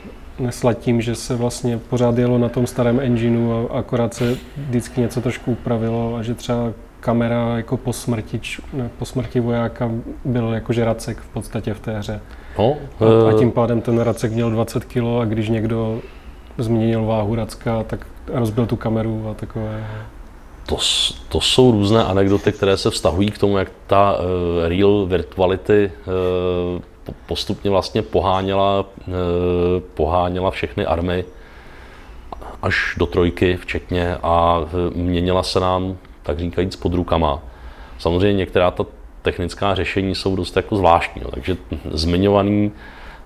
Speaker 2: nesla tím, že se vlastně pořád jelo na tom starém engineu a akorát se vždycky něco trošku upravilo a že třeba kamera jako po smrti, ne, po smrti vojáka byl jako Racek v podstatě v té hře. No, a, a eh, tím pádem ten Racek měl 20 kg a když někdo změnil váhu Racka, tak rozbil tu kameru a takové.
Speaker 1: To, to jsou různé anekdoty, které se vztahují k tomu, jak ta uh, real virtuality uh, postupně vlastně poháněla, uh, poháněla všechny army až do trojky včetně a uh, měnila se nám, tak říkajíc, pod rukama. Samozřejmě některá ta technická řešení jsou dost jako zvláštní, takže zmiňovaný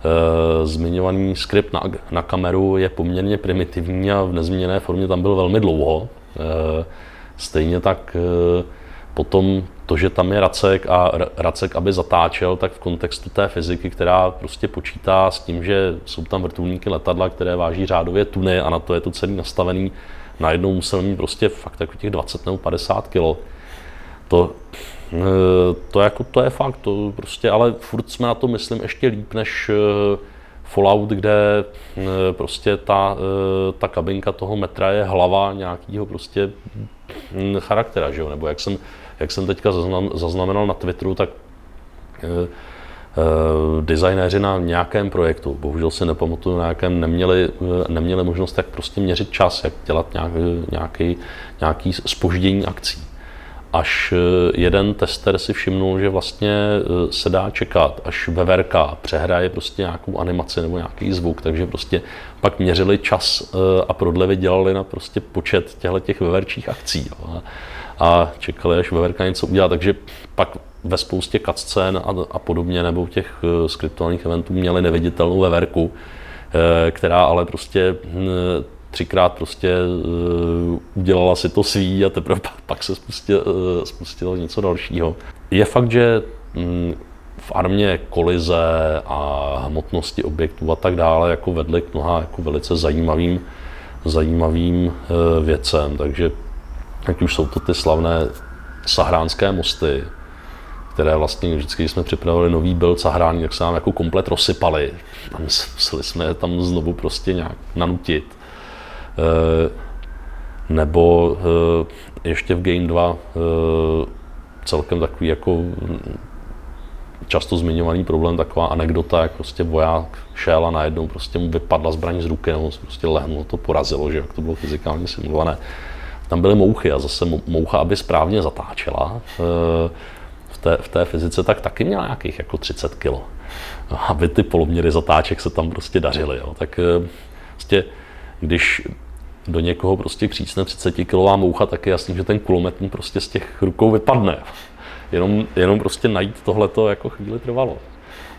Speaker 1: Eh, zmiňovaný skript na, na kameru je poměrně primitivní a v nezměněné formě tam byl velmi dlouho. Eh, stejně tak eh, potom to, že tam je Racek a Racek, aby zatáčel, tak v kontextu té fyziky, která prostě počítá s tím, že jsou tam vrtulníky letadla, které váží řádově tuny a na to je to celý nastavený, najednou musel mít prostě fakt jako těch 20 nebo 50 kg. To, Eh, to, jako, to je fakt, to prostě, ale furt jsme na to, myslím, ještě líp než eh, Fallout, kde eh, prostě ta, ta kabinka toho metra je hlava nějakého prostě hm, charaktera, že jo? nebo jak jsem, jak jsem teďka zaznamenal na Twitteru, tak designéři na nějakém projektu, bohužel si nepamatuju, na jakém neměli, neměli možnost jak prostě měřit čas, jak dělat nějak, nějaký, nějaký spoždění akcí až eh, jeden tester si všimnul, že vlastně eh, se dá čekat, až veverka přehraje prostě nějakou animaci nebo nějaký zvuk, takže prostě pak měřili čas eh, a prodlevy dělali na prostě počet těchto těch veverčích akcí. Jo. A čekali, až veverka něco udělá, takže pak ve spoustě cutscén a, a podobně, nebo těch skriptovaných eventů měli neviditelnou veverku, která ale prostě hm, třikrát prostě uh, udělala si to svý a teprve pak, se spustil, uh, spustilo něco dalšího. Je fakt, že um, v armě kolize a hmotnosti objektů a tak dále jako vedly k mnoha jako velice zajímavým, zajímavým věcem, takže ať už jsou to ty slavné sahránské mosty, které vlastně vždycky, když jsme připravili nový build sahrání, tak se nám jako komplet rozsypali. A museli jsme je tam znovu prostě nějak nanutit. Eh, nebo eh, ještě v Game 2 eh, celkem takový jako často zmiňovaný problém, taková anekdota, jak prostě voják šel a najednou prostě mu vypadla zbraň z ruky, nebo prostě lehnul, to porazilo, že jak to bylo fyzikálně simulované. Tam byly mouchy a zase moucha, aby správně zatáčela eh, v té, v té fyzice, tak taky měla nějakých jako 30 kg. Aby ty poloměry zatáček se tam prostě dařily. Jo. Tak eh, prostě, když do někoho prostě křícne 30 kilová moucha, tak je jasný, že ten kulomet prostě z těch rukou vypadne. Jenom, jenom prostě najít tohleto jako chvíli trvalo.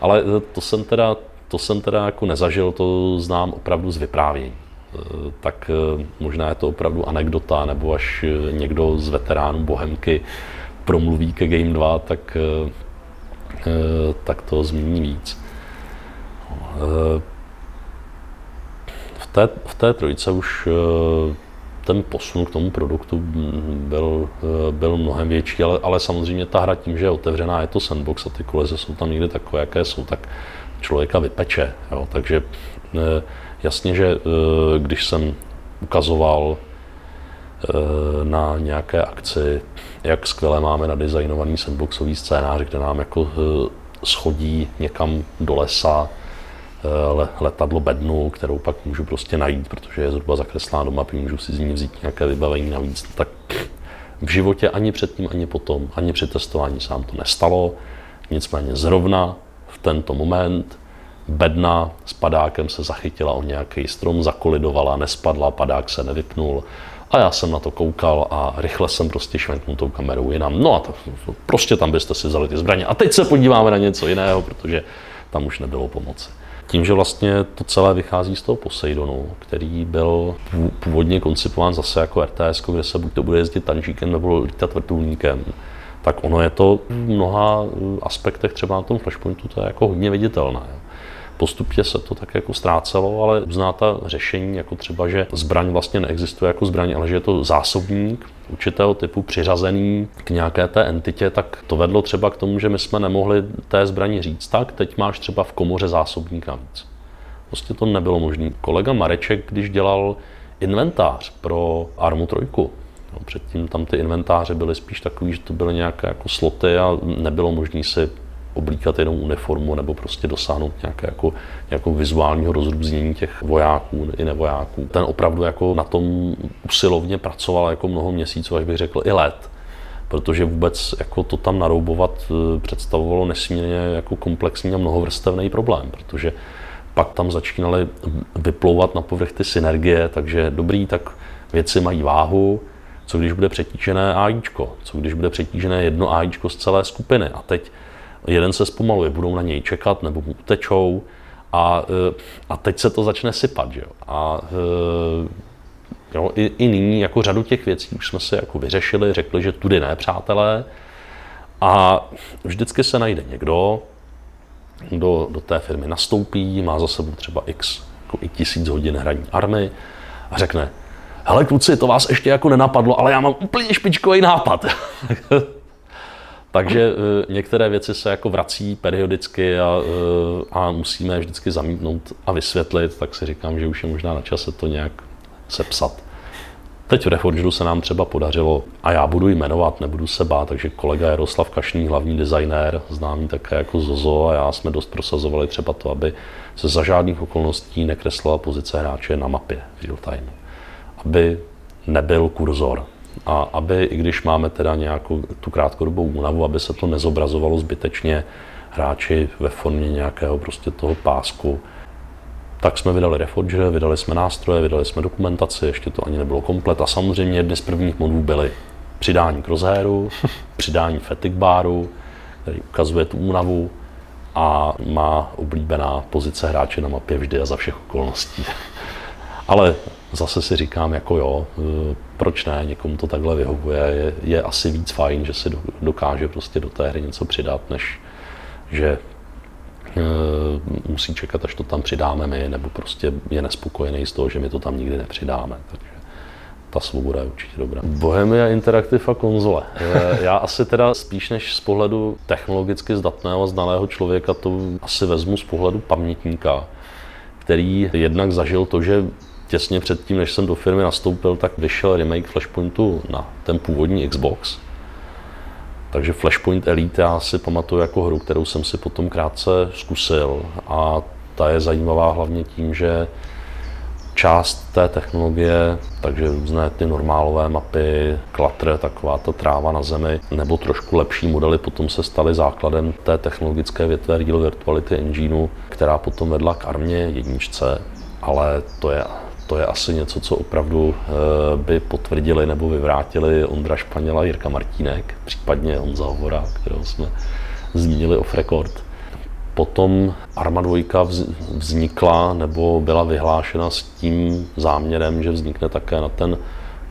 Speaker 1: Ale to jsem teda, to jsem teda jako nezažil, to znám opravdu z vyprávění. Eh, tak eh, možná je to opravdu anekdota, nebo až eh, někdo z veteránů Bohemky promluví ke Game 2, tak, tak to zmíní víc. V té, v té trojice už ten posun k tomu produktu byl, byl mnohem větší, ale, ale samozřejmě ta hra tím, že je otevřená, je to sandbox a ty koleze jsou tam někde takové, jaké jsou, tak člověka vypeče. Jo. Takže Jasně, že eh, když jsem ukazoval eh, na nějaké akci, jak skvěle máme nadizajnovaný sandboxový scénář, kde nám jako eh, schodí někam do lesa letadlo bednu, kterou pak můžu prostě najít, protože je zhruba zakreslená do mapy, můžu si z ní vzít nějaké vybavení navíc. Tak v životě ani předtím, ani potom, ani při testování se nám to nestalo. Nicméně zrovna v tento moment bedna s padákem se zachytila o nějaký strom, zakolidovala, nespadla, padák se nevypnul. A já jsem na to koukal a rychle jsem prostě švenknul tou kamerou jinam. No a to, prostě tam byste si vzali ty zbraně. A teď se podíváme na něco jiného, protože tam už nebylo pomoci. Tím, že vlastně to celé vychází z toho Poseidonu, který byl původně koncipován zase jako RTS, kde se buď to bude jezdit tančíkem nebo lítat vrtulníkem, tak ono je to v mnoha aspektech, třeba na tom Flashpointu, to je jako hodně viditelné. Postupně se to tak jako ztrácelo, ale uzná ta řešení, jako třeba, že zbraň vlastně neexistuje jako zbraň, ale že je to zásobník určitého typu přiřazený k nějaké té entitě, tak to vedlo třeba k tomu, že my jsme nemohli té zbraní říct, tak teď máš třeba v komoře zásobník navíc. Prostě to nebylo možné. Kolega Mareček, když dělal inventář pro Armu 3, No, předtím tam ty inventáře byly spíš takový, že to byly nějaké jako sloty a nebylo možné si oblíkat jenom uniformu nebo prostě dosáhnout nějaké jako, nějakou vizuálního rozrůznění těch vojáků i nevojáků. Ten opravdu jako na tom usilovně pracoval jako mnoho měsíců, až bych řekl i let protože vůbec jako to tam naroubovat eh, představovalo nesmírně jako komplexní a mnohovrstevný problém, protože pak tam začínaly vyplouvat na povrch ty synergie, takže dobrý, tak věci mají váhu, co když bude přetížené AIčko, co když bude přetížené jedno AIčko z celé skupiny a teď jeden se zpomaluje, budou na něj čekat nebo mu utečou a, e, a teď se to začne sypat. Že jo? A e, jo, i, i nyní jako řadu těch věcí už jsme si jako vyřešili, řekli, že tudy ne, přátelé. A vždycky se najde někdo, kdo do té firmy nastoupí, má za sebou třeba x, jako i tisíc hodin hraní army a řekne, hele kluci, to vás ještě jako nenapadlo, ale já mám úplně špičkový nápad. Takže eh, některé věci se jako vrací periodicky a, eh, a musíme je vždycky zamítnout a vysvětlit, tak si říkám, že už je možná na čase to nějak sepsat. Teď v Reforgeu se nám třeba podařilo, a já budu jmenovat, nebudu se bát, takže kolega Jaroslav Kašný, hlavní designér, známý také jako Zozo, a já jsme dost prosazovali třeba to, aby se za žádných okolností nekreslila pozice hráče na mapě real time. Aby nebyl kurzor, a aby, i když máme teda nějakou tu krátkodobou únavu, aby se to nezobrazovalo zbytečně hráči ve formě nějakého prostě toho pásku, tak jsme vydali Reforger, vydali jsme nástroje, vydali jsme dokumentaci, ještě to ani nebylo komplet. A samozřejmě jedny z prvních modů byly přidání crosshairu, přidání fatigue baru, který ukazuje tu únavu a má oblíbená pozice hráče na mapě vždy a za všech okolností. Ale zase si říkám, jako jo, e, proč ne, někomu to takhle vyhovuje, je, je asi víc fajn, že si dokáže prostě do té hry něco přidat, než že e, musí čekat, až to tam přidáme my, nebo prostě je nespokojený z toho, že my to tam nikdy nepřidáme. Takže ta svoboda je určitě dobrá. Bohemia Interactive a konzole. E, já asi teda spíš než z pohledu technologicky zdatného a znalého člověka to asi vezmu z pohledu pamětníka, který jednak zažil to, že těsně předtím, než jsem do firmy nastoupil, tak vyšel remake Flashpointu na ten původní Xbox. Takže Flashpoint Elite já si pamatuju jako hru, kterou jsem si potom krátce zkusil a ta je zajímavá hlavně tím, že část té technologie, takže různé ty normálové mapy, klatr, taková ta tráva na zemi, nebo trošku lepší modely potom se staly základem té technologické větve Real Virtuality Engineu, která potom vedla k armě jedničce, ale to je to je asi něco, co opravdu eh, by potvrdili nebo vyvrátili Ondra Španěla, Jirka Martínek, případně Honza Hovora, kterého jsme zmínili off record. Potom Arma 2 vznikla nebo byla vyhlášena s tím záměrem, že vznikne také na ten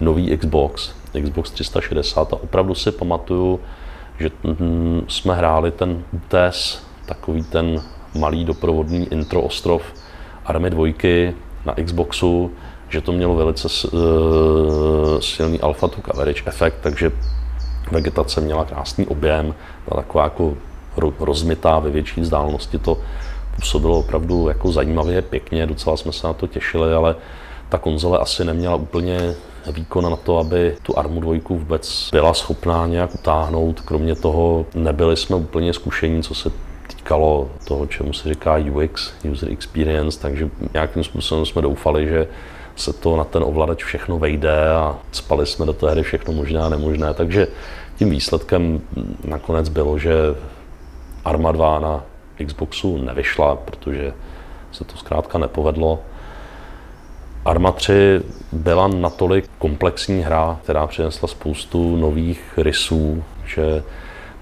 Speaker 1: nový Xbox, Xbox 360 a opravdu si pamatuju, že jsme hráli ten UTS, takový ten malý doprovodný intro ostrov Army 2 na Xboxu, že to mělo velice uh, silný alpha to coverage efekt, takže vegetace měla krásný objem, byla taková jako rozmitá ve větší vzdálenosti to působilo opravdu jako zajímavě, pěkně, docela jsme se na to těšili, ale ta konzole asi neměla úplně výkon na to, aby tu Armu 2 vůbec byla schopná nějak utáhnout. Kromě toho nebyli jsme úplně zkušení, co se týkalo toho, čemu se říká UX, User Experience, takže nějakým způsobem jsme doufali, že se to na ten ovladač všechno vejde a spali jsme do té hry všechno možné a nemožné. Takže tím výsledkem nakonec bylo, že Arma 2 na Xboxu nevyšla, protože se to zkrátka nepovedlo. Arma 3 byla natolik komplexní hra, která přinesla spoustu nových rysů, že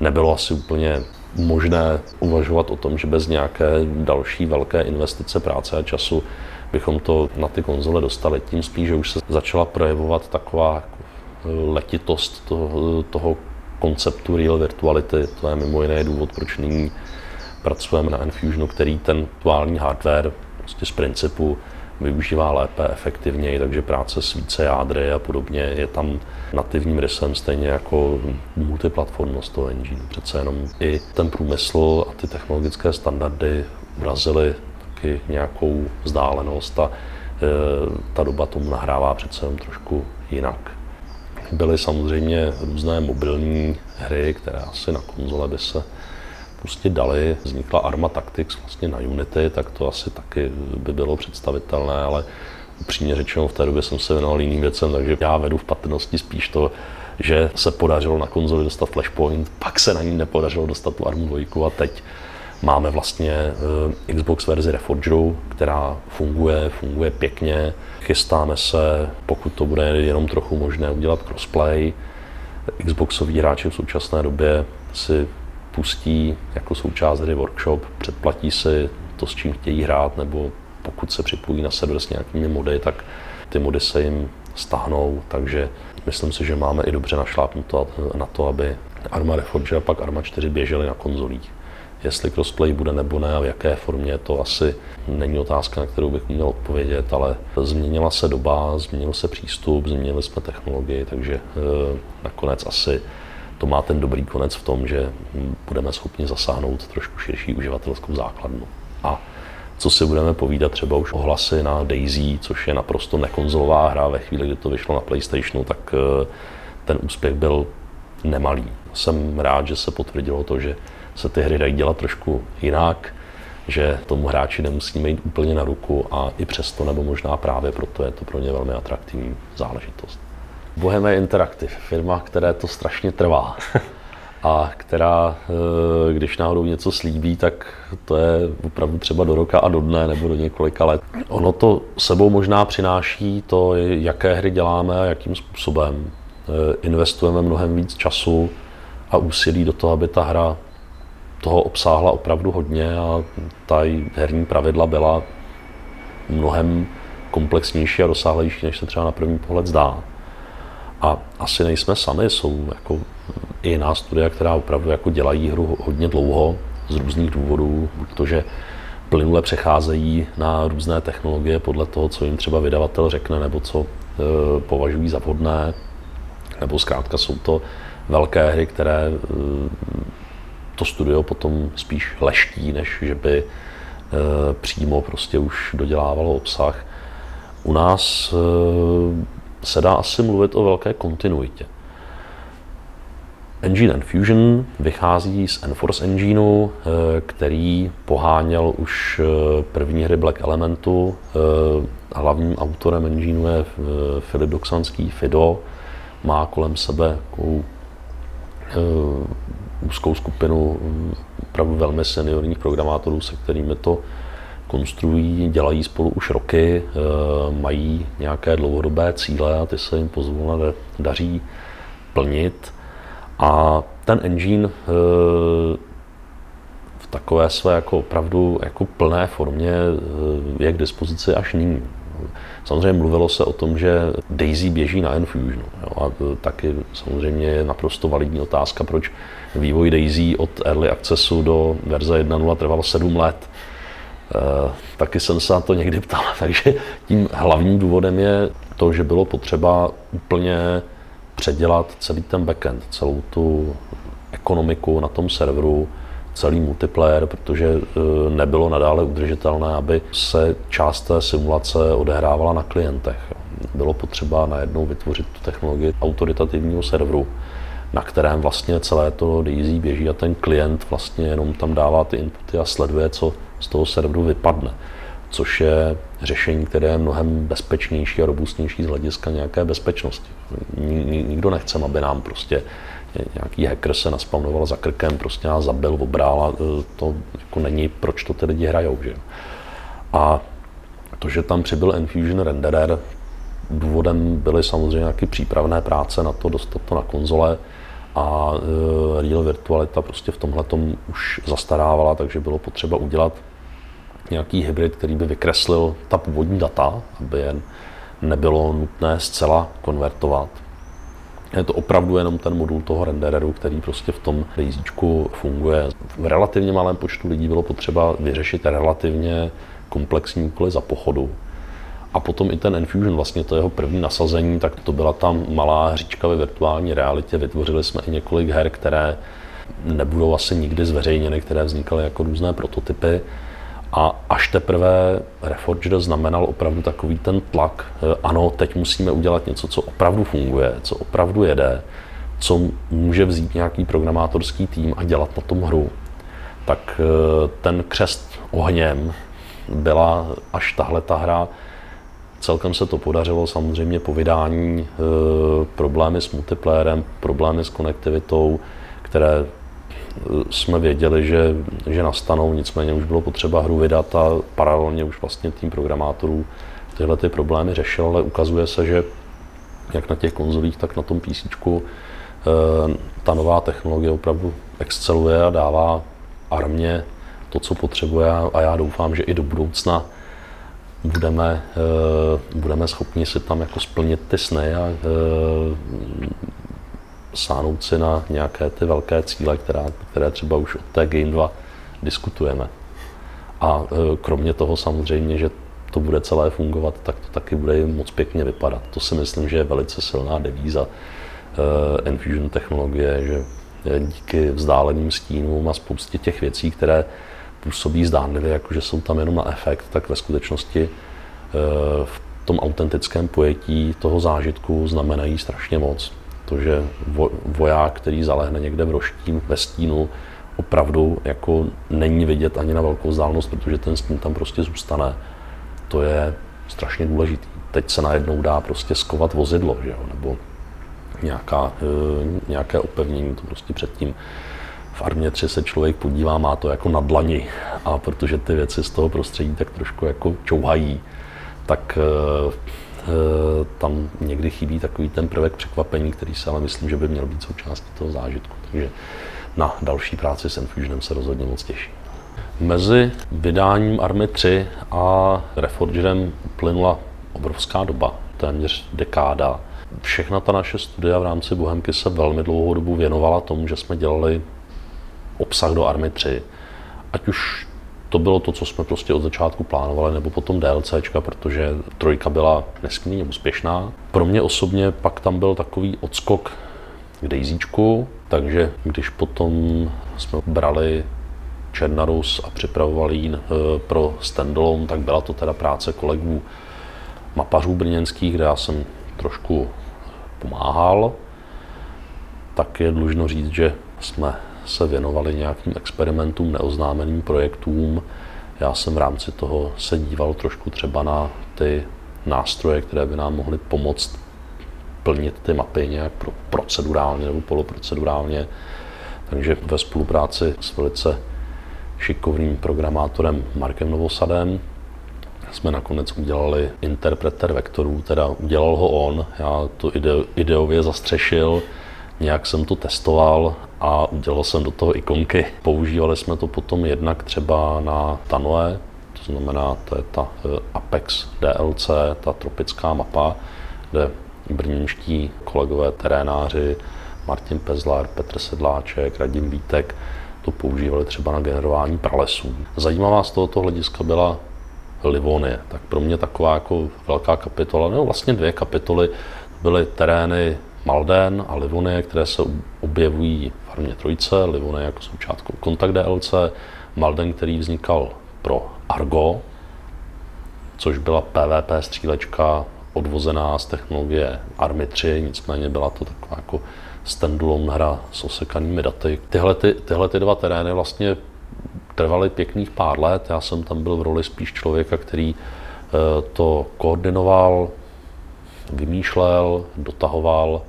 Speaker 1: nebylo asi úplně možné uvažovat o tom, že bez nějaké další velké investice práce a času bychom to na ty konzole dostali. Tím spíš, že už se začala projevovat taková letitost toho, toho konceptu real virtuality. To je mimo jiné důvod, proč nyní pracujeme na Enfusionu, který ten aktuální hardware prostě z principu využívá lépe, efektivněji, takže práce s více jádry a podobně je tam nativním rysem, stejně jako multiplatformnost toho engine. Přece jenom i ten průmysl a ty technologické standardy urazily taky nějakou vzdálenost a e, ta doba tomu nahrává přece jenom trošku jinak. Byly samozřejmě různé mobilní hry, které asi na konzole by se prostě dali. Vznikla Arma Tactics vlastně na Unity, tak to asi taky by bylo představitelné, ale upřímně řečeno v té době jsem se věnoval jiným věcem, takže já vedu v patrnosti spíš to, že se podařilo na konzoli dostat Flashpoint, pak se na ní nepodařilo dostat tu Armu 2 a teď máme vlastně uh, Xbox verzi Reforgedu, která funguje, funguje pěkně. Chystáme se, pokud to bude jenom trochu možné, udělat crossplay. Xboxoví hráči v současné době si pustí jako součást hry workshop, předplatí si to, s čím chtějí hrát, nebo pokud se připojí na server s nějakými mody, tak ty mody se jim stahnou, takže myslím si, že máme i dobře našlápnuto na to, aby Arma Reforge a pak Arma 4 běžely na konzolích. Jestli crossplay bude nebo ne a v jaké formě, to asi není otázka, na kterou bych měl odpovědět, ale změnila se doba, změnil se přístup, změnili jsme technologii, takže eh, nakonec asi to má ten dobrý konec v tom, že budeme schopni zasáhnout trošku širší uživatelskou základnu. A co si budeme povídat třeba už ohlasy na Daisy, což je naprosto nekonzolová hra ve chvíli, kdy to vyšlo na PlayStationu, tak eh, ten úspěch byl nemalý. Jsem rád, že se potvrdilo to, že se ty hry dají dělat trošku jinak, že tomu hráči nemusíme jít úplně na ruku a i přesto, nebo možná právě proto je to pro ně velmi atraktivní záležitost. Bohemia Interactive, firma, které to strašně trvá a která, eh, když náhodou něco slíbí, tak to je opravdu třeba do roka a do dne nebo do několika let. Ono to sebou možná přináší to, jaké hry děláme a jakým způsobem. Eh, investujeme mnohem víc času a úsilí do toho, aby ta hra toho obsáhla opravdu hodně a ta herní pravidla byla mnohem komplexnější a rozsáhlejší, než se třeba na první pohled zdá. A asi nejsme sami, jsou jako i jiná studia, která opravdu jako dělají hru hodně dlouho z různých důvodů, protože plynule přecházejí na různé technologie podle toho, co jim třeba vydavatel řekne, nebo co e, považují za vhodné, nebo zkrátka jsou to velké hry, které e, to studio potom spíš leští, než že by e, přímo prostě už dodělávalo obsah. U nás e, se dá asi mluvit o velké kontinuitě. Engine Fusion vychází z Enforce Engineu, eh, který poháněl už eh, první hry Black Elementu. Eh, hlavním autorem engineu je Filip Doxanský Fido. Má kolem sebe takovou úzkou skupinu mm, opravdu velmi seniorních programátorů, se kterými to konstruují, dělají spolu už roky, mají nějaké dlouhodobé cíle a ty se jim pozvolna daří plnit. A ten engine eh, v takové své jako opravdu jako plné formě eh, je k dispozici až nyní. Samozřejmě mluvilo se o tom, že Daisy běží na Enfusionu. Jo, a taky samozřejmě je naprosto validní otázka, proč vývoj Daisy od Early Accessu do verze 1.0 trval 7 let. E, taky jsem se na to někdy ptal. Takže tím hlavním důvodem je to, že bylo potřeba úplně předělat celý ten backend, celou tu ekonomiku na tom serveru, celý multiplayer, protože e, nebylo nadále udržitelné, aby se část té simulace odehrávala na klientech. Bylo potřeba najednou vytvořit tu technologii autoritativního serveru, na kterém vlastně celé to Daisy běží a ten klient vlastně jenom tam dává ty inputy a sleduje, co z toho serveru vypadne což je řešení, které je mnohem bezpečnější a robustnější z hlediska nějaké bezpečnosti. Nikdo nechce, aby nám prostě nějaký hacker se naspawnoval za krkem, prostě nás zabil, obral a e, to jako není, proč to ty lidi hrajou. Že? A to, že tam přibyl Enfusion Renderer, důvodem byly samozřejmě nějaké přípravné práce na to, dostat to na konzole a e, Real Virtualita prostě v tomhle už zastarávala, takže bylo potřeba udělat nějaký hybrid, který by vykreslil ta původní data, aby je nebylo nutné zcela konvertovat. Je to opravdu jenom ten modul toho rendereru, který prostě v tom rejzíčku funguje. V relativně malém počtu lidí bylo potřeba vyřešit relativně komplexní úkoly za pochodu. A potom i ten Enfusion, vlastně to jeho první nasazení, tak to byla tam malá hříčka ve virtuální realitě. Vytvořili jsme i několik her, které nebudou asi nikdy zveřejněny, které vznikaly jako různé prototypy. A až teprve Reforged znamenal opravdu takový ten tlak, eh, ano, teď musíme udělat něco, co opravdu funguje, co opravdu jede, co může vzít nějaký programátorský tým a dělat na tom hru. Tak eh, ten křest ohněm byla až tahle ta hra. Celkem se to podařilo samozřejmě po vydání, eh, problémy s multiplayerem, problémy s konektivitou, které jsme věděli, že, že nastanou, nicméně už bylo potřeba hru vydat a paralelně už vlastně tým programátorů tyhle ty problémy řešil, ale ukazuje se, že jak na těch konzolích, tak na tom PC eh, ta nová technologie opravdu exceluje a dává armě to, co potřebuje a já doufám, že i do budoucna budeme, eh, budeme schopni si tam jako splnit ty sny a eh, sáhnout si na nějaké ty velké cíle, která, které třeba už od té Game 2 diskutujeme. A e, kromě toho samozřejmě, že to bude celé fungovat, tak to taky bude moc pěkně vypadat. To si myslím, že je velice silná devíza Enfusion technologie, že díky vzdáleným stínům a spoustě těch věcí, které působí zdánlivě, jako že jsou tam jenom na efekt, tak ve skutečnosti e, v tom autentickém pojetí toho zážitku znamenají strašně moc to, že voják, který zalehne někde v roštím ve stínu, opravdu jako není vidět ani na velkou vzdálenost, protože ten stín tam prostě zůstane. To je strašně důležité. Teď se najednou dá prostě skovat vozidlo, že jo? nebo nějaká, e, nějaké opevnění, to prostě předtím v armě 3 se člověk podívá, má to jako na dlani a protože ty věci z toho prostředí tak trošku jako čouhají, tak e, Eh, tam někdy chybí takový ten prvek překvapení, který se ale myslím, že by měl být součástí toho zážitku. Takže na další práci s Enfusionem se rozhodně moc těší. Mezi vydáním Army 3 a Reforgerem uplynula obrovská doba, téměř dekáda. Všechna ta naše studia v rámci Bohemky se velmi dlouhou dobu věnovala tomu, že jsme dělali obsah do Army 3. Ať už to bylo to, co jsme prostě od začátku plánovali, nebo potom DLCčka, protože trojka byla nesmírně úspěšná. Pro mě osobně pak tam byl takový odskok k Daisyčku, takže když potom jsme brali Černarus a připravovali ji eh, pro standalone, tak byla to teda práce kolegů mapařů brněnských, kde já jsem trošku pomáhal. tak je dlužno říct, že jsme se věnovali nějakým experimentům, neoznámeným projektům. Já jsem v rámci toho se díval trošku třeba na ty nástroje, které by nám mohly pomoct plnit ty mapy nějak procedurálně nebo poloprocedurálně. Takže ve spolupráci s velice šikovným programátorem Markem Novosadem jsme nakonec udělali interpreter vektorů, teda udělal ho on, já to ide- ideově zastřešil, nějak jsem to testoval a udělal jsem do toho ikonky. Používali jsme to potom jednak třeba na Tanoe, to znamená, to je ta eh, Apex DLC, ta tropická mapa, kde brněnští kolegové terénáři, Martin Pezlar, Petr Sedláček, Radim Vítek, to používali třeba na generování pralesů. Zajímavá z tohoto hlediska byla Livonie. Tak pro mě taková jako velká kapitola, nebo vlastně dvě kapitoly, byly terény Malden a Livonie, které se objevují v Armě Trojce, Livonie jako součástku Kontakt DLC, Malden, který vznikal pro Argo, což byla PvP střílečka odvozená z technologie Army 3, nicméně byla to taková jako standalone hra s osekanými daty. Tyhle, ty, tyhle ty dva terény vlastně trvaly pěkných pár let. Já jsem tam byl v roli spíš člověka, který eh, to koordinoval, vymýšlel, dotahoval,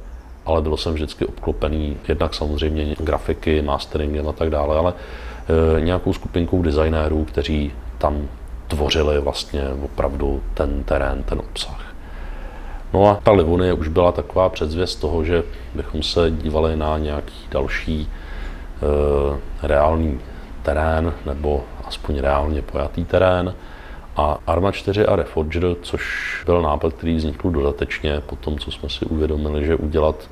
Speaker 1: ale byl jsem vždycky obklopený jednak samozřejmě grafiky, masteringem a tak dále, ale eh, nějakou skupinkou designérů, kteří tam tvořili vlastně opravdu ten terén, ten obsah. No a ta Livonie už byla taková předzvěst toho, že bychom se dívali na nějaký další e, reálný terén, nebo aspoň reálně pojatý terén. A Arma 4 a Reforger, což byl nápad, který vznikl dodatečně po tom, co jsme si uvědomili, že udělat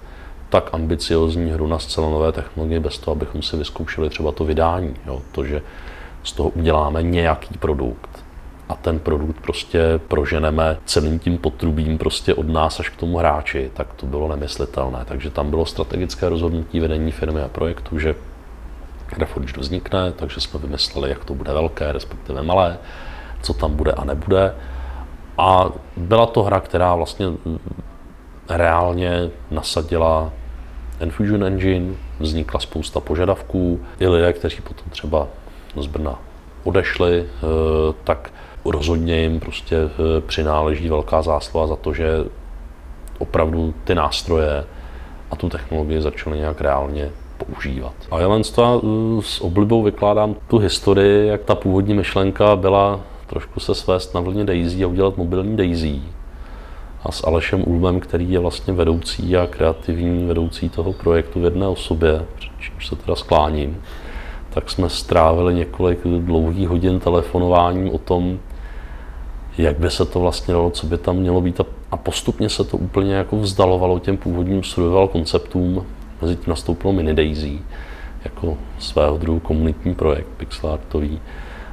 Speaker 1: tak ambiciozní hru na zcela nové technologie bez toho, abychom si vyzkoušeli třeba to vydání. Jo? To, že z toho uděláme nějaký produkt a ten produkt prostě proženeme celým tím potrubím prostě od nás až k tomu hráči, tak to bylo nemyslitelné. Takže tam bylo strategické rozhodnutí vedení firmy a projektu, že Reforge vznikne, takže jsme vymysleli, jak to bude velké, respektive malé, co tam bude a nebude. A byla to hra, která vlastně reálně nasadila Enfusion Engine, vznikla spousta požadavků. I lidé, kteří potom třeba z Brna odešli, eh, tak rozhodně jim prostě eh, přináleží velká zásluha za to, že opravdu ty nástroje a tu technologii začaly nějak reálně používat. A já jen s oblibou vykládám tu historii, jak ta původní myšlenka byla trošku se svést na vlně Daisy a udělat mobilní Daisy. A s Alešem Ulmem, který je vlastně vedoucí a kreativní vedoucí toho projektu v jedné osobě, čímž se teda skláním, tak jsme strávili několik dlouhých hodin telefonováním o tom, jak by se to vlastně dalo, co by tam mělo být a postupně se to úplně jako vzdalovalo těm původním survival konceptům. Mezi tím nastoupilo Mini Daisy jako svého druhu komunitní projekt pixelartový.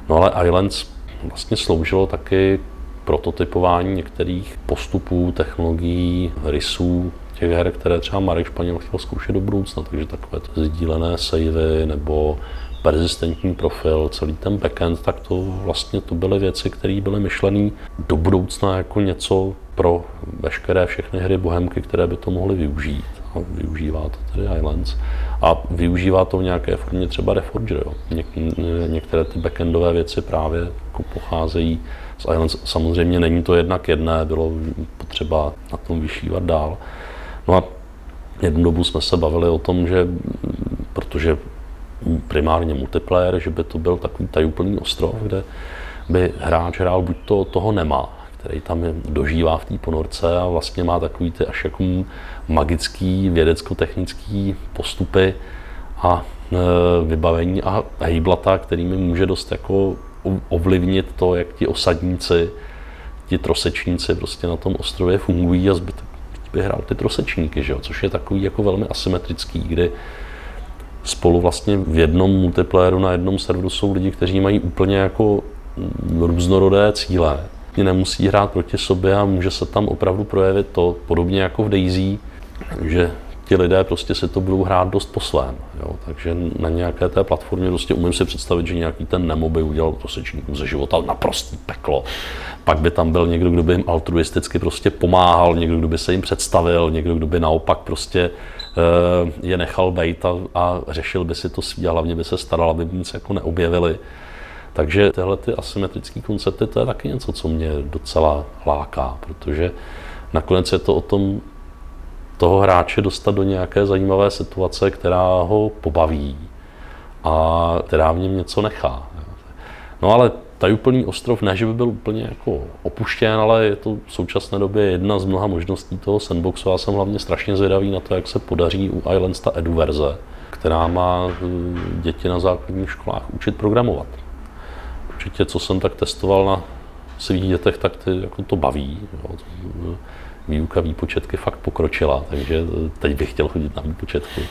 Speaker 1: No ale Islands vlastně sloužilo taky prototypování některých postupů, technologií, rysů těch her, které třeba Marek Španěl chtěl zkoušet do budoucna, takže takové to sdílené savey nebo persistentní profil, celý ten backend, tak to vlastně to byly věci, které byly myšlené do budoucna jako něco pro veškeré všechny hry Bohemky, které by to mohly využít. A využívá to tedy Islands. A využívá to v nějaké formě třeba Reforger. Jo. Něk- některé ty backendové věci právě jako pocházejí. Samozřejmě není to jednak jedné, bylo potřeba na tom vyšívat dál. No a jednu dobu jsme se bavili o tom, že protože primárně multiplayer, že by to byl takový tajuplný ostrov, kde by hráč hrál buď to toho nemá, který tam je, dožívá v té ponorce a vlastně má takový ty až jako magický vědecko-technický postupy a e, vybavení a hejblata, kterými může dost jako ovlivnit to, jak ti osadníci, ti trosečníci prostě na tom ostrově fungují a zbytek by hrál ty trosečníky, že jo? což je takový jako velmi asymetrický, kdy spolu vlastně v jednom multiplayeru na jednom serveru jsou lidi, kteří mají úplně jako různorodé cíle. Nemusí hrát proti sobě a může se tam opravdu projevit to, podobně jako v Daisy, že ti lidé prostě si to budou hrát dost po svém. Jo? Takže na nějaké té platformě prostě umím si představit, že nějaký ten Nemo by udělal prosečníkům ze života naprostý peklo. Pak by tam byl někdo, kdo by jim altruisticky prostě pomáhal, někdo, kdo by se jim představil, někdo, kdo by naopak prostě je nechal bejt a, a řešil by si to svý a hlavně by se staral, aby nic jako neobjevili. Takže tyhle ty asymetrické koncepty, to je taky něco, co mě docela láká, protože nakonec je to o tom toho hráče dostat do nějaké zajímavé situace, která ho pobaví a která v něm něco nechá. No ale Tajuplný ostrov ne, že by byl úplně jako opuštěn, ale je to v současné době jedna z mnoha možností toho sandboxu. Já jsem hlavně strašně zvědavý na to, jak se podaří u Islands ta edu verze, která má eh, děti na základních školách učit programovat. Určitě, co jsem tak testoval na svých dětech, tak ty, jako to baví. Jo. Výuka výpočetky fakt pokročila, takže teď bych chtěl chodit na výpočetky.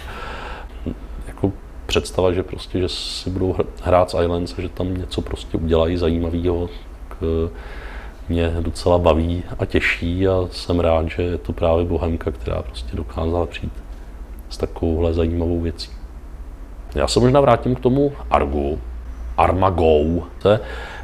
Speaker 1: Jako představa, že prostě, že si budou hrát s Islands že tam něco prostě udělají zajímavého, eh, mě docela baví a těší a jsem rád, že je to právě Bohemka, která prostě dokázala přijít s takovouhle zajímavou věcí. Já se možná vrátím k tomu Argu, Armago. To je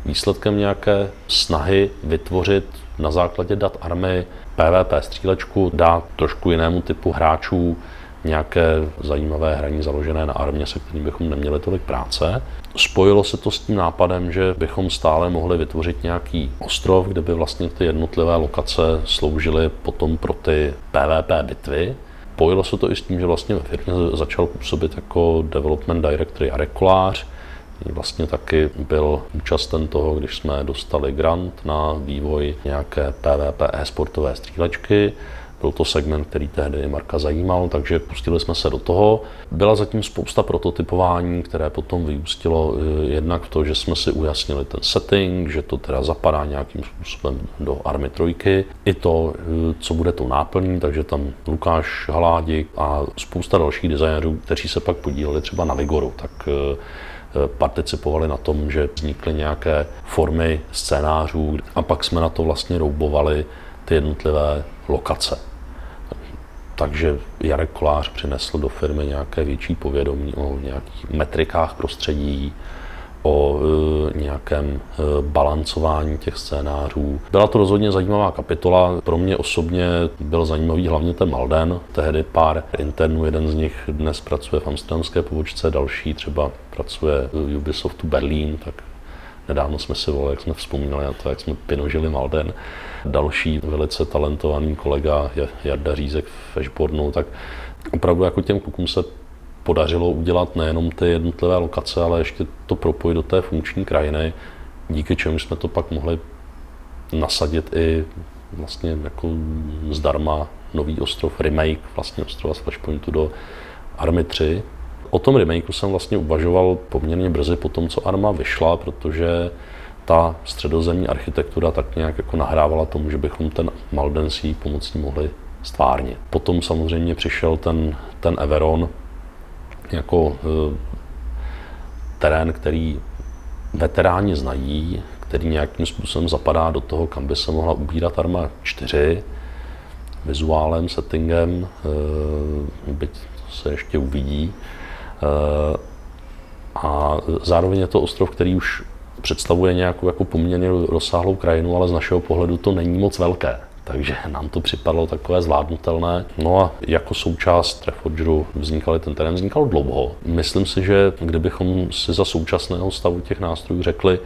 Speaker 1: výsledkem nějaké snahy vytvořit na základě dat army PvP střílečku, dát trošku jinému typu hráčů nějaké zajímavé hraní založené na armě, se kterým bychom neměli tolik práce. Spojilo se to s tím nápadem, že bychom stále mohli vytvořit nějaký ostrov, kde by vlastně ty jednotlivé lokace sloužily potom pro ty PvP bitvy. Spojilo se to i s tím, že vlastně ve firmě začal působit jako development director Jarek Kolář, Vlastně taky byl účasten toho, když jsme dostali grant na vývoj nějaké PvP e-sportové střílečky. Byl to segment, který tehdy Marka zajímal, takže pustili jsme se do toho. Byla zatím spousta prototypování, které potom vyústilo eh, jednak v to, že jsme si ujasnili ten setting, že to teda zapadá nějakým způsobem do Army 3, i to, eh, co bude to náplní, takže tam Lukáš Haládik a spousta dalších designérů, kteří se pak podíleli třeba na Vigoru, tak eh, participovali na tom, že vznikly nějaké formy scénářů a pak jsme na to vlastně roubovali ty jednotlivé lokace. Takže Jarek Kolář přinesl do firmy nějaké větší povědomí o nějakých metrikách prostředí, o e, nějakém e, balancování těch scénářů. Byla to rozhodně zajímavá kapitola. Pro mě osobně byl zajímavý hlavně ten Malden. Tehdy pár internů, jeden z nich dnes pracuje v amsterdamské pobočce, další třeba pracuje v Ubisoftu Berlín, tak Nedávno jsme si volili, jak jsme vzpomínali na to, jak jsme pinožili Malden. Další velice talentovaný kolega Jarda Řízek v Ashbornu, tak opravdu jako těm klukům se podařilo udělat nejenom ty jednotlivé lokace, ale ještě to propojit do té funkční krajiny, díky čemu jsme to pak mohli nasadit i vlastně jako zdarma nový ostrov, remake vlastně ostrova z Flashpointu do Army 3. O tom remakeu jsem vlastně uvažoval poměrně brzy po tom, co Arma vyšla, protože ta středozemní architektura tak nějak jako nahrávala tomu, že bychom ten Malden pomocí mohli stvárnit. Potom samozřejmě přišel ten, ten Everon, jako eh, terén, který veteráni znají, který nějakým způsobem zapadá do toho, kam by se mohla ubírat Arma 4, vizuálem, settingem, eh, byť se ještě uvidí. Eh, a zároveň je to ostrov, který už představuje nějakou jako poměrně rozsáhlou krajinu, ale z našeho pohledu to není moc velké takže nám to připadlo takové zvládnutelné. No a jako součást Reforgeru vznikal ten terén, vznikal dlouho. Myslím si, že kdybychom si za současného stavu těch nástrojů řekli,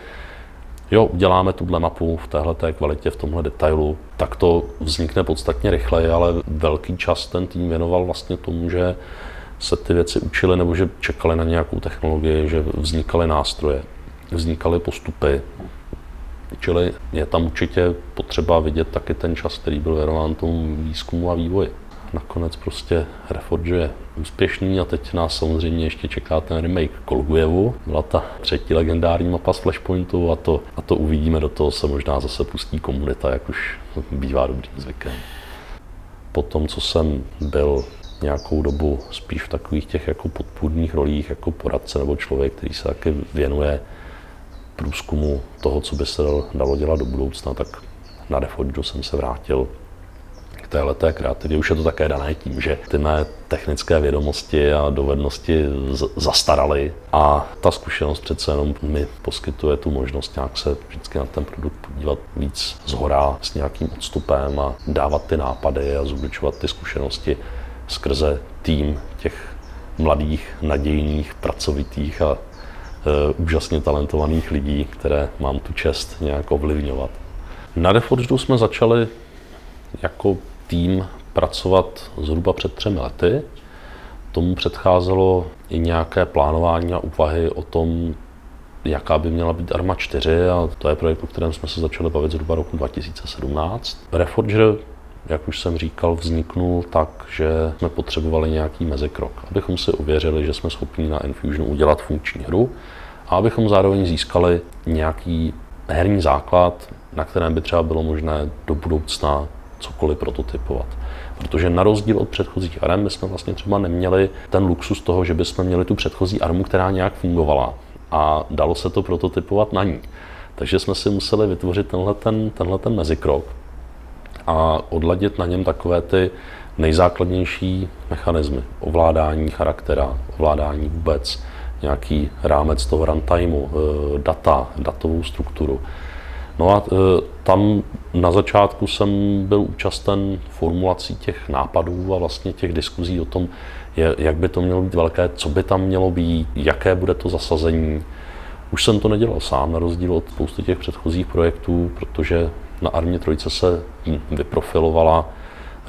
Speaker 1: jo, uděláme tuhle mapu v téhle té kvalitě, v tomhle detailu, tak to vznikne podstatně rychleji, ale velký čas ten tým věnoval vlastně tomu, že se ty věci učili nebo že čekali na nějakou technologii, že vznikaly nástroje, vznikaly postupy, Čili je tam určitě potřeba vidět taky ten čas, který byl věnován tomu výzkumu a vývoji. Nakonec prostě Reforge je úspěšný a teď nás samozřejmě ještě čeká ten remake Kolgujevu. Byla ta třetí legendární mapa z Flashpointu a to, a to uvidíme, do toho se možná zase pustí komunita, jak už bývá dobrým zvykem. Po tom, co jsem byl nějakou dobu spíš v takových těch jako podpůrných rolích, jako poradce nebo člověk, který se taky věnuje průzkumu toho, co by se dalo dělat do budoucna, tak na Deforge jsem se vrátil k téhle kreativě. Už je to také dané tím, že ty mé technické vědomosti a dovednosti zastaraly a ta zkušenost přece jenom mi poskytuje tu možnost nějak se vždycky na ten produkt podívat víc zhora s nějakým odstupem a dávat ty nápady a zúročovat ty zkušenosti skrze tým těch mladých, nadějných, pracovitých a úžasně talentovaných lidí, které mám tu čest nějak ovlivňovat. Na Reforgeu jsme začali jako tým pracovat zhruba před třemi lety. Tomu předcházelo i nějaké plánování a úvahy o tom, jaká by měla být Arma 4 a to je projekt, o kterém jsme se začali bavit zhruba roku 2017. Reforger, jak už jsem říkal, vzniknul tak, že jsme potřebovali nějaký mezikrok, abychom si uvěřili, že jsme schopni na Infusionu udělat funkční hru a abychom zároveň získali nějaký herní základ, na kterém by třeba bylo možné do budoucna cokoliv prototypovat. Protože na rozdíl od předchozích arm, my jsme vlastně třeba neměli ten luxus toho, že bychom měli tu předchozí armu, která nějak fungovala a dalo se to prototypovat na ní. Takže jsme si museli vytvořit tenhle ten, tenhle ten mezikrok a odladit na něm takové ty nejzákladnější mechanismy ovládání charaktera, ovládání vůbec, nějaký rámec toho runtimeu, eh, data, datovou strukturu. No a e, tam na začátku jsem byl účasten formulací těch nápadů a vlastně těch diskuzí o tom, jak by to mělo být velké, co by tam mělo být, jaké bude to zasazení. Už jsem to nedělal sám, na rozdíl od spousty těch předchozích projektů, protože na Armě Trojce se vyprofilovala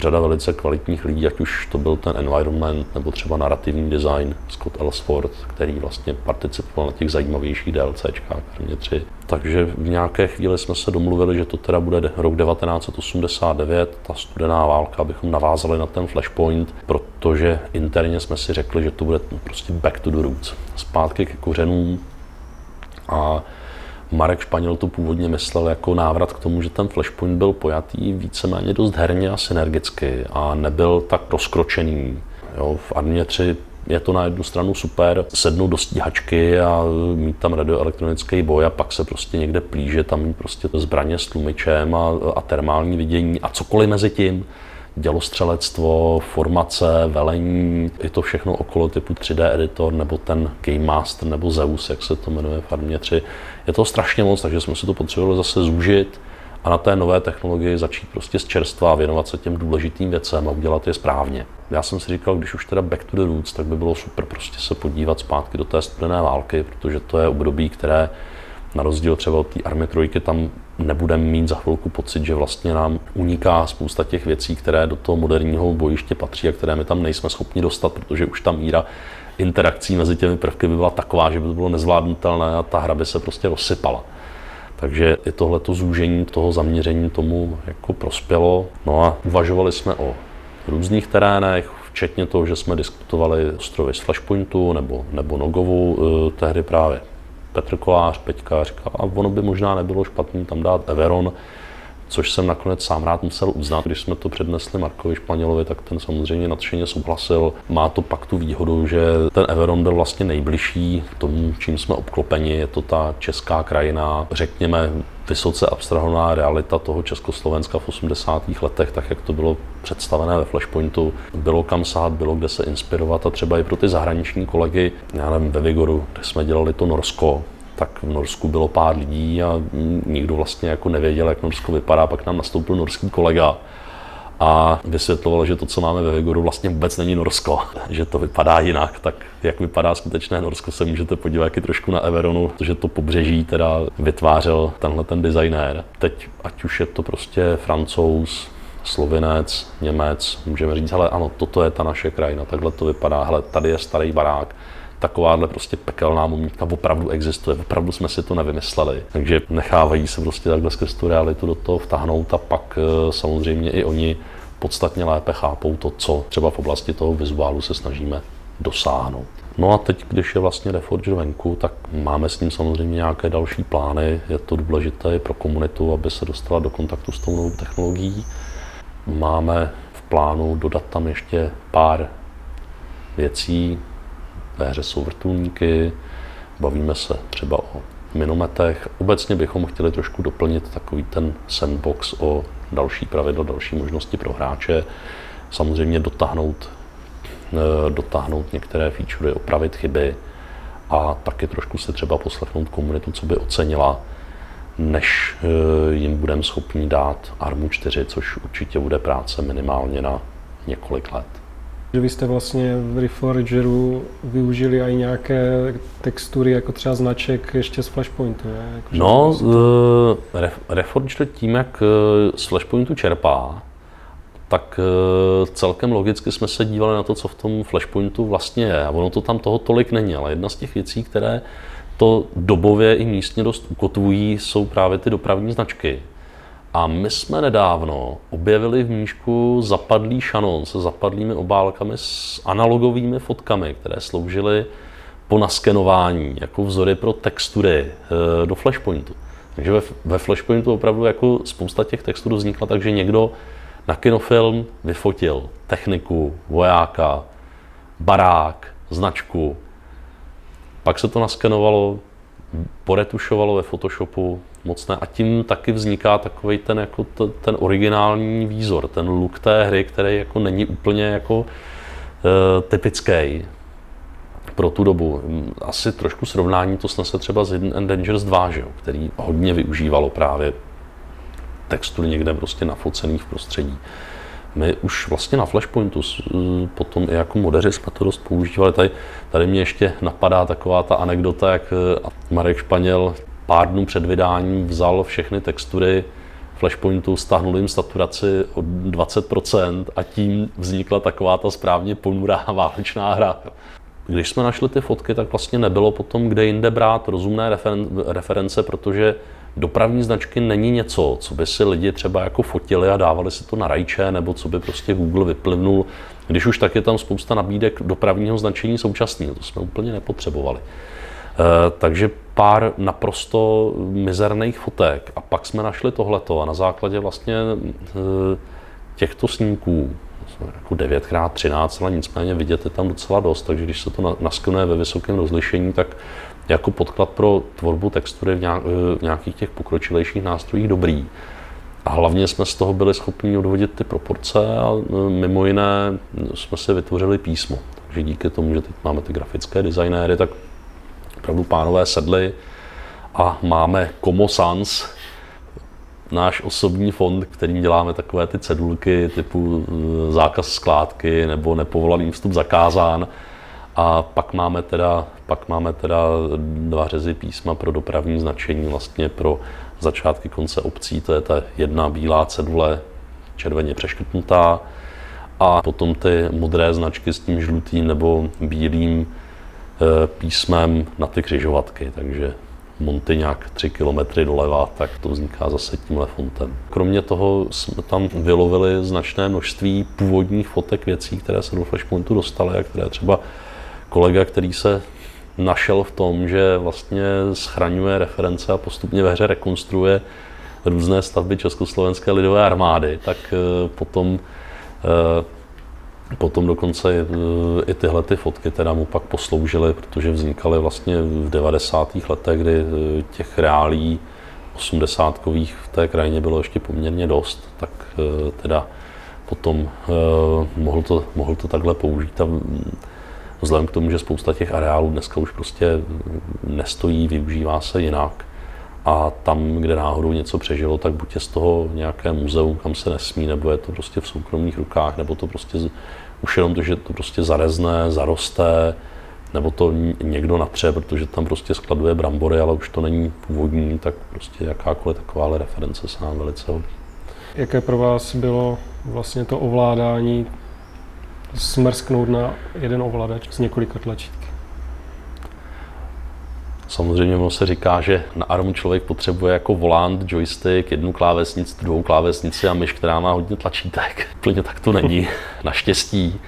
Speaker 1: řada velice kvalitních lidí, ať už to byl ten environment nebo třeba narrativní design Scott Ellsworth, který vlastně participoval na těch zajímavějších DLCčkách Armě 3. Takže v nějaké chvíli jsme se domluvili, že to teda bude rok 1989, ta studená válka, abychom navázali na ten flashpoint, protože interně jsme si řekli, že to bude prostě back to the roots, zpátky ke kořenům a Marek Španěl to původně myslel jako návrat k tomu, že ten Flashpoint byl pojatý víceméně dost herně a synergicky a nebyl tak rozkročený. Jo, v Armě 3 je to na jednu stranu super, sednout do stíhačky a mít tam radioelektronický boj a pak se prostě někde plíže, tam mít prostě zbraně s tlumičem a, a termální vidění a cokoliv mezi tím dělostřelectvo, formace, velení, je to všechno okolo typu 3D editor nebo ten Game Master nebo Zeus, jak se to jmenuje v Armě 3. Je to strašně moc, takže jsme si to potřebovali zase zúžit a na té nové technologii začít prostě z čerstva a věnovat se těm důležitým věcem a udělat je správně. Já jsem si říkal, když už teda back to the roots, tak by bylo super prostě se podívat zpátky do té studené války, protože to je období, které na rozdíl třeba od té army trojky tam nebudeme mít za chvilku pocit, že vlastně nám uniká spousta těch věcí, které do toho moderního bojiště patří a které my tam nejsme schopni dostat, protože už ta míra interakcí mezi těmi prvky by byla taková, že by to bylo nezvládnutelné a ta hra by se prostě rozsypala. Takže i tohleto zúžení toho zaměření tomu jako prospělo. No a uvažovali jsme o různých terénech, včetně toho, že jsme diskutovali ostrovy z Flashpointu nebo, nebo Nogovu, eh, tehdy právě Petr Kolář, Peťka říkal, a ono by možná nebylo špatný tam dát Everon, což jsem nakonec sám rád musel uznat. Když jsme to přednesli Markovi Španělovi, tak ten samozřejmě nadšeně souhlasil. Má to pak tu výhodu, že ten Everon byl vlastně nejbližší k tomu, čím jsme obklopeni. Je to ta česká krajina, řekněme, vysoce abstrahovaná realita toho Československa v 80. letech, tak jak to bylo představené ve Flashpointu. Bylo kam sát, bylo kde se inspirovat a třeba i pro ty zahraniční kolegy, já nevím, ve Vigoru, kde jsme dělali to Norsko, tak v Norsku bylo pár lidí a nikdo vlastně jako nevěděl, jak Norsko vypadá. Pak nám nastoupil norský kolega a vysvětloval, že to, co máme ve Vigoru, vlastně vůbec není Norsko, že to vypadá jinak. Tak jak vypadá skutečné Norsko, se můžete podívat i trošku na Everonu, že to pobřeží teda vytvářel tenhle ten designér. Teď, ať už je to prostě francouz, slovinec, Němec, můžeme říct, ale ano, toto je ta naše krajina, takhle to vypadá, hele, tady je starý barák, takováhle prostě pekelná mumítka opravdu existuje, opravdu jsme si to nevymysleli. Takže nechávají se prostě takhle skrz tu realitu do toho vtáhnout a pak eh, samozřejmě i oni podstatně lépe chápou to, co třeba v oblasti toho vizuálu se snažíme dosáhnout. No a teď, když je vlastně Reforger venku, tak máme s ním samozřejmě nějaké další plány. Je to důležité pro komunitu, aby se dostala do kontaktu s tou novou technologií. Máme v plánu dodat tam ještě pár věcí, ve hře jsou vrtulníky, bavíme se třeba o minometech. Obecně bychom chtěli trošku doplnit takový ten sandbox o další pravidla, další možnosti pro hráče. Samozřejmě dotáhnout, eh, dotáhnout některé featurey, opravit chyby a taky trošku se třeba poslechnout komunitu, co by ocenila, než eh, jim budeme schopni dát Armu 4, což určitě bude práce minimálně na několik let.
Speaker 2: Že vy jste vlastně v Reforgeru využili i nějaké textury, jako třeba značek ještě z Flashpointu, ne? Jako,
Speaker 1: no, uh, Reforger tím, jak z Flashpointu čerpá, tak celkem logicky jsme se dívali na to, co v tom Flashpointu vlastně je. A ono to tam toho tolik není, ale jedna z těch věcí, které to dobově i místně dost ukotvují, jsou právě ty dopravní značky. A my jsme nedávno objevili v Míšku zapadlý šanon se zapadlými obálkami s analogovými fotkami, které sloužily po naskenování jako vzory pro textury eh, do Flashpointu. Takže ve, Flashpointu opravdu jako spousta těch textur vznikla tak, že někdo na kinofilm vyfotil techniku, vojáka, barák, značku, pak se to naskenovalo, poretušovalo ve Photoshopu mocné a tím taky vzniká takový ten, jako t, ten originální výzor, ten look té hry, který jako není úplně jako uh, typický pro tu dobu. Asi trošku srovnání to snese třeba s Hidden and Dangerous 2, že jo, který hodně využívalo právě textury někde prostě nafocených v prostředí. My už vlastně na Flashpointu potom i jako modeři jsme to dost používali. Tady, tady mě ještě napadá taková ta anekdota, jak eh, Marek Španěl pár dnů před vydáním vzal všechny textury Flashpointu, stáhnul jim saturaci o 20% a tím vznikla taková ta správně ponurá válečná hra. Když jsme našli ty fotky, tak vlastně nebylo potom kde jinde brát rozumné referen- reference, protože dopravní značky není něco, co by si lidi třeba jako fotili a dávali si to na rajče, nebo co by prostě Google vyplivnul. Když už tak je tam spousta nabídek dopravního značení současného, to jsme úplně nepotřebovali. E, takže pár naprosto mizerných fotek a pak jsme našli tohleto a na základě vlastně e, těchto snímků, jako 9x13, ale nicméně vidět je tam docela dost, takže když se to naskenuje ve vysokém rozlišení, tak jako podklad pro tvorbu textury v nějakých těch pokročilejších nástrojích dobrý. A hlavně jsme z toho byli schopni odvodit ty proporce a mimo jiné jsme si vytvořili písmo. Takže díky tomu, že teď máme ty grafické designéry, tak opravdu pánové sedli a máme Como Sans, náš osobní fond, kterým děláme takové ty cedulky typu e, zákaz skládky nebo nepovolaný vstup zakázán. A pak máme teda, pak máme teda dva řezy písma pro dopravní značení vlastně pro začátky konce obcí. To je ta jedna bílá cedule červeně přeškrtnutá a potom ty modré značky s tím žlutým nebo bílým písmem na ty křižovatky. Takže Monty nějak 3 km doleva, tak to vzniká zase tímhle fontem. Kromě toho jsme tam vylovili značné množství původních fotek věcí, které se do Flashpointu dostaly a které třeba kolega, který se našel v tom, že vlastně schraňuje reference a postupně ve hře rekonstruuje různé stavby Československé lidové armády, tak eh, potom, eh, potom dokonce eh, i tyhle ty fotky teda mu pak posloužily, protože vznikaly vlastně v 90. letech, kdy těch reálí 80 v té krajině bylo ještě poměrně dost, tak teda potom mohl to, mohl to takhle použít a vzhledem k tomu, že spousta těch areálů dneska už prostě nestojí, využívá se jinak. A tam, kde náhodou něco přežilo, tak buď je z toho nějaké muzeum, kam se nesmí, nebo je to prostě v soukromých rukách, nebo to prostě už jenom to, že to prostě zarezne, zaroste, nebo to někdo natře, protože tam prostě skladuje brambory, ale už to není původní, tak prostě jakákoliv taková reference se nám velice hodí.
Speaker 2: Jaké pro vás bylo vlastně to ovládání smrsknout na jeden ovladač s několika tlačítky.
Speaker 1: Samozřejmě ono se říká, že na ARMu člověk potřebuje jako volant, joystick, jednu klávesnici, druhou klávesnici a myš, která má hodně tlačítek. Plně tak to není, naštěstí.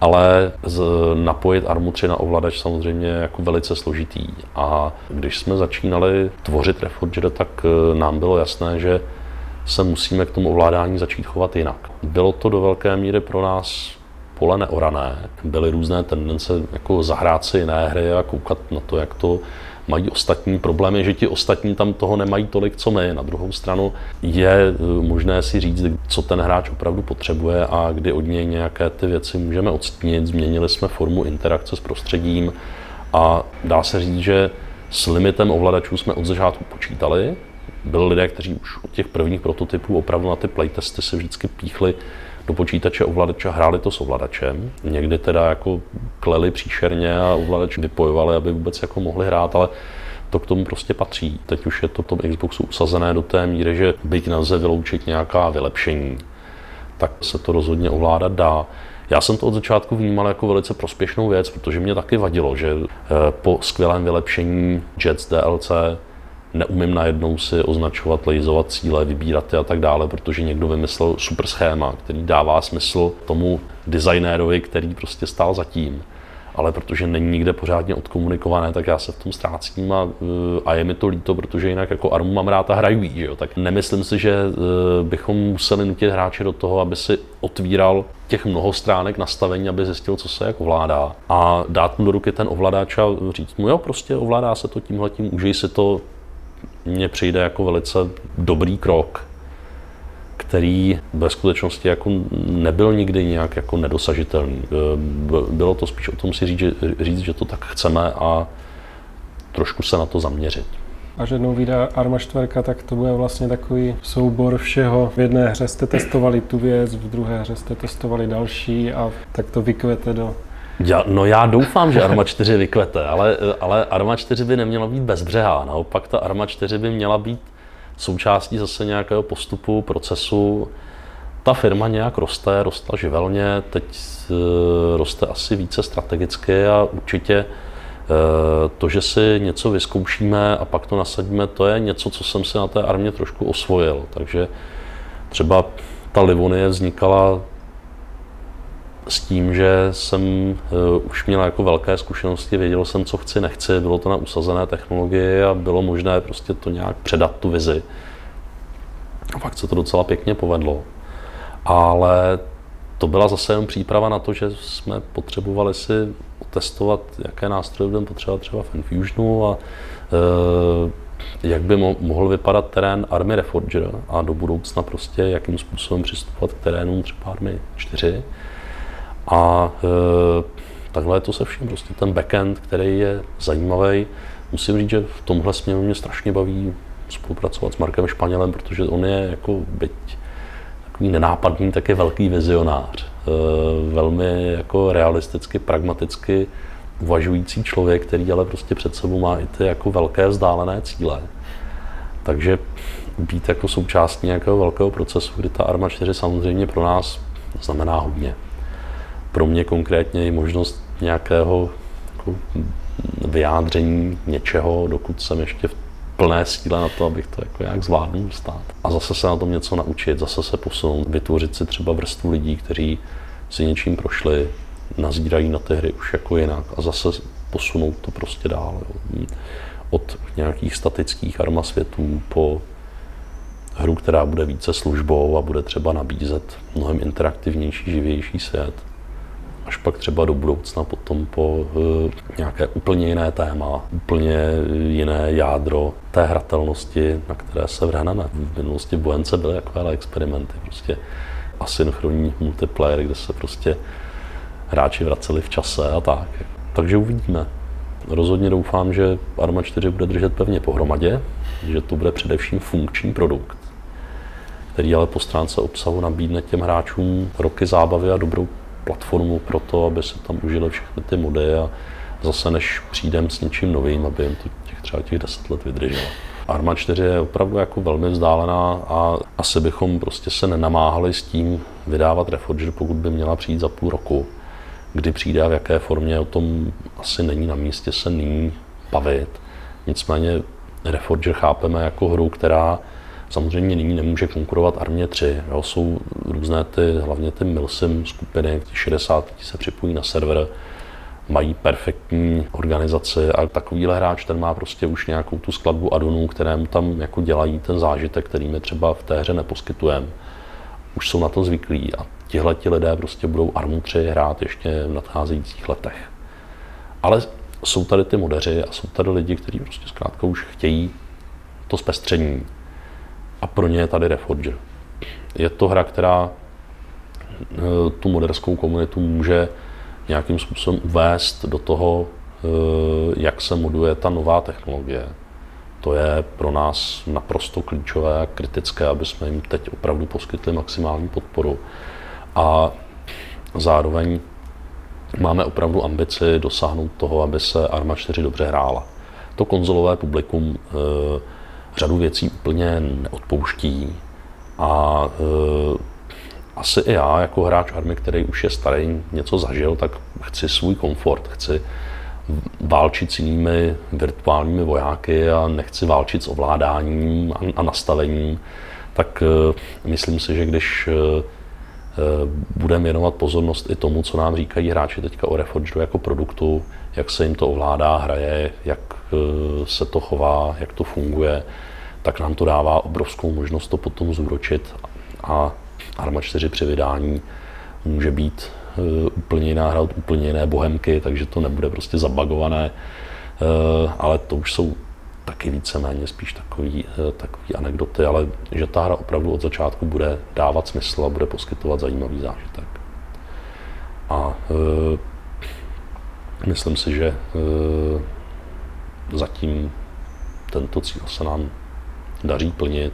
Speaker 1: Ale z, napojit ARMu 3 na ovladač samozřejmě jako velice složitý. A když jsme začínali tvořit Reforger, tak eh, nám bylo jasné, že se musíme k tomu ovládání začít chovat jinak. Bylo to do velké míry pro nás pole neorané. Byly různé tendence jako zahrát si jiné hry a koukat na to, jak to mají ostatní. problémy, že ti ostatní tam toho nemají tolik, co my. Na druhou stranu je eh, možné si říct, co ten hráč opravdu potřebuje a kdy od něj nějaké ty věci můžeme odstínit. Změnili jsme formu interakce s prostředím a dá se říct, že s limitem ovladačů jsme od začátku počítali. Byli lidé, kteří už od těch prvních prototypů opravdu na ty playtesty se vždycky píchli do počítače ovladače, hráli to s ovladačem. Někdy teda jako kleli příšerně a ovladač vypojovali, aby vůbec jako mohli hrát, ale to k tomu prostě patří. Teď už je to v tom Xboxu usazené do té míry, že byť nelze vyloučit nějaká vylepšení, tak se to rozhodně ovládat dá. Já jsem to od začátku vnímal jako velice prospěšnou věc, protože mě taky vadilo, že eh, po skvělém vylepšení Jets DLC neumím najednou si označovat, lejzovat cíle, vybírat je a tak dále, protože někdo vymyslel super schéma, který dává smysl tomu designérovi, který prostě stál zatím ale protože není nikde pořádně odkomunikované, tak já se v tom ztrácím a, eh, a je mi to líto, protože jinak jako Armu mám rád a hraju že jo? tak nemyslím si, že eh, bychom museli nutit hráče do toho, aby si otvíral těch mnoho stránek nastavení, aby zjistil, co se jak ovládá a dát mu do ruky ten ovladač a říct mu, jo, prostě ovládá se to tímhle tím, užij si to, mně přijde jako velice dobrý krok který ve skutečnosti jako nebyl nikdy nějak jako nedosažitelný. E, bylo to spíš o tom si říct, že, říct, že to tak chceme a trošku se na to zaměřit.
Speaker 2: Až jednou vyjde Arma 4, tak to bude vlastně takový soubor všeho. V jedné hře jste testovali tu věc, v druhé hře jste testovali další a tak to vykvete do
Speaker 1: já, no já doufám, že Arma 4 vykvete, ale, ale Arma 4 by neměla být bezbřehá. Naopak ta Arma 4 by měla být součástí zase nějakého postupu, procesu. Ta firma nějak roste, rostla živelně, teď eh, roste asi více strategicky a určitě eh, to, že si něco vyzkoušíme a pak to nasadíme, to je něco, co jsem si na té armě trošku osvojil. Takže třeba ta Livonie vznikala s tím, že jsem uh, už měl jako velké zkušenosti, věděl jsem, co chci, nechci, bylo to na usazené technologie a bylo možné prostě to nějak předat tu vizi. A fakt se to docela pěkně povedlo. Ale to byla zase jen příprava na to, že jsme potřebovali si testovat, jaké nástroje budeme potřebovat třeba v Enfusionu a uh, jak by mohl vypadat terén Army Reforger a do budoucna prostě jakým způsobem přistupovat k terénům třeba Army 4 a e, takhle je to se vším. Prostě ten backend, který je zajímavý. Musím říct, že v tomhle směru mě strašně baví spolupracovat s Markem Španělem, protože on je jako byť takový nenápadný, tak je velký vizionář. E, velmi jako realisticky, pragmaticky uvažující člověk, který ale prostě před sebou má i ty jako velké vzdálené cíle. Takže být jako součástí nějakého velkého procesu, kdy ta Arma 4 samozřejmě pro nás znamená hodně pro mě konkrétně je možnost nějakého jako vyjádření něčeho, dokud jsem ještě v plné síle na to, abych to jako nějak zvládnul stát. A zase se na tom něco naučit, zase se posunout, vytvořit si třeba vrstvu lidí, kteří si něčím prošli, nazírají na ty hry už jako jinak a zase posunout to prostě dál. Jo. Od nějakých statických arma světů po hru, která bude více službou a bude třeba nabízet mnohem interaktivnější, živější svět až pak třeba do budoucna potom po uh, nějaké úplně jiné téma, úplně jiné jádro té hratelnosti, na které se vrhneme. V minulosti v Bojence byly takové experimenty, prostě asynchronní multiplayer, kde se prostě hráči vraceli v čase a tak. Takže uvidíme. Rozhodně doufám, že Arma 4 bude držet pevně pohromadě, že to bude především funkční produkt, který ale po stránce obsahu nabídne těm hráčům roky zábavy a dobrou platformu pro to, aby se tam užili všechny ty mody a zase než přijdem s něčím novým, aby jim to těch třeba těch 10 let vydrželo. Arma 4 je opravdu jako velmi vzdálená a asi bychom prostě se nenamáhali s tím vydávat Reforger, pokud by měla přijít za půl roku. Kdy přijde a v jaké formě, o tom asi není na místě se nyní bavit. Nicméně Reforger chápeme jako hru, která Samozřejmě nyní nemůže konkurovat Armě 3. Jo. Jsou různé ty, hlavně ty Milsim skupiny, 60 se připojí na server, mají perfektní organizaci a takovýhle hráč, ten má prostě už nějakou tu skladbu adonů, které mu tam jako dělají ten zážitek, který my třeba v té hře neposkytujeme. Už jsou na to zvyklí a tihle ti lidé prostě budou Armu 3 hrát ještě v nadcházejících letech. Ale jsou tady ty modeři a jsou tady lidi, kteří prostě zkrátka už chtějí to zpestření, a pro ně je tady Reforger. Je to hra, která eh, tu moderskou komunitu může nějakým způsobem uvést do toho, eh, jak se moduje ta nová technologie. To je pro nás naprosto klíčové a kritické, aby jsme jim teď opravdu poskytli maximální podporu. a zároveň máme opravdu ambici dosáhnout toho, aby se Arma 4 dobře hrála. To konzolové publikum e, řadu věcí úplně neodpouští. A e, asi i já jako hráč Army, který už je starý, něco zažil, tak chci svůj komfort, chci válčit s jinými virtuálními vojáky a nechci válčit s ovládáním a nastavením, tak e, myslím si, že když Eh, budeme věnovat pozornost i tomu, co nám říkají hráči teďka o Reforged jako produktu, jak se jim to ovládá, hraje, jak se to chová, jak to funguje, tak nám to dává obrovskou možnost to potom zúročit a Arma 4 při vydání může být eh, úplně jiná hra úplně jiné bohemky, takže to nebude prostě zabagované, ale to už jsou taky víceméně spíš takový, eh, takový anekdoty, ale že ta hra opravdu od začátku bude dávat smysl a bude poskytovat zajímavý zážitek. A e, myslím si, že e, zatím tento cíl se nám daří plnit.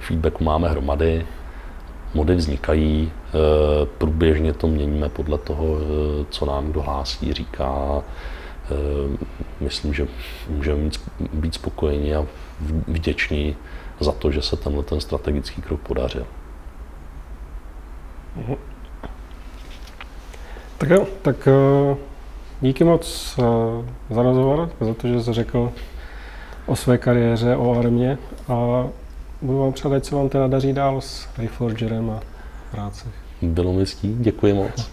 Speaker 1: Feedbacku máme hromady, mody vznikají, e, průběžně to měníme podle toho, co nám kdo hlásí, říká, Eh, myslím, že můžeme být spokojeni a vděční za to, že se tenhle ten strategický krok podařil.
Speaker 2: Mhm. Tak jo, tak eh, díky moc eh, za rozhovor, za to, že jsi řekl o své kariéře, o armě a budu vám přát, se vám teda daří dál s Reforgerem a práci.
Speaker 1: Bylo mi děkuji moc.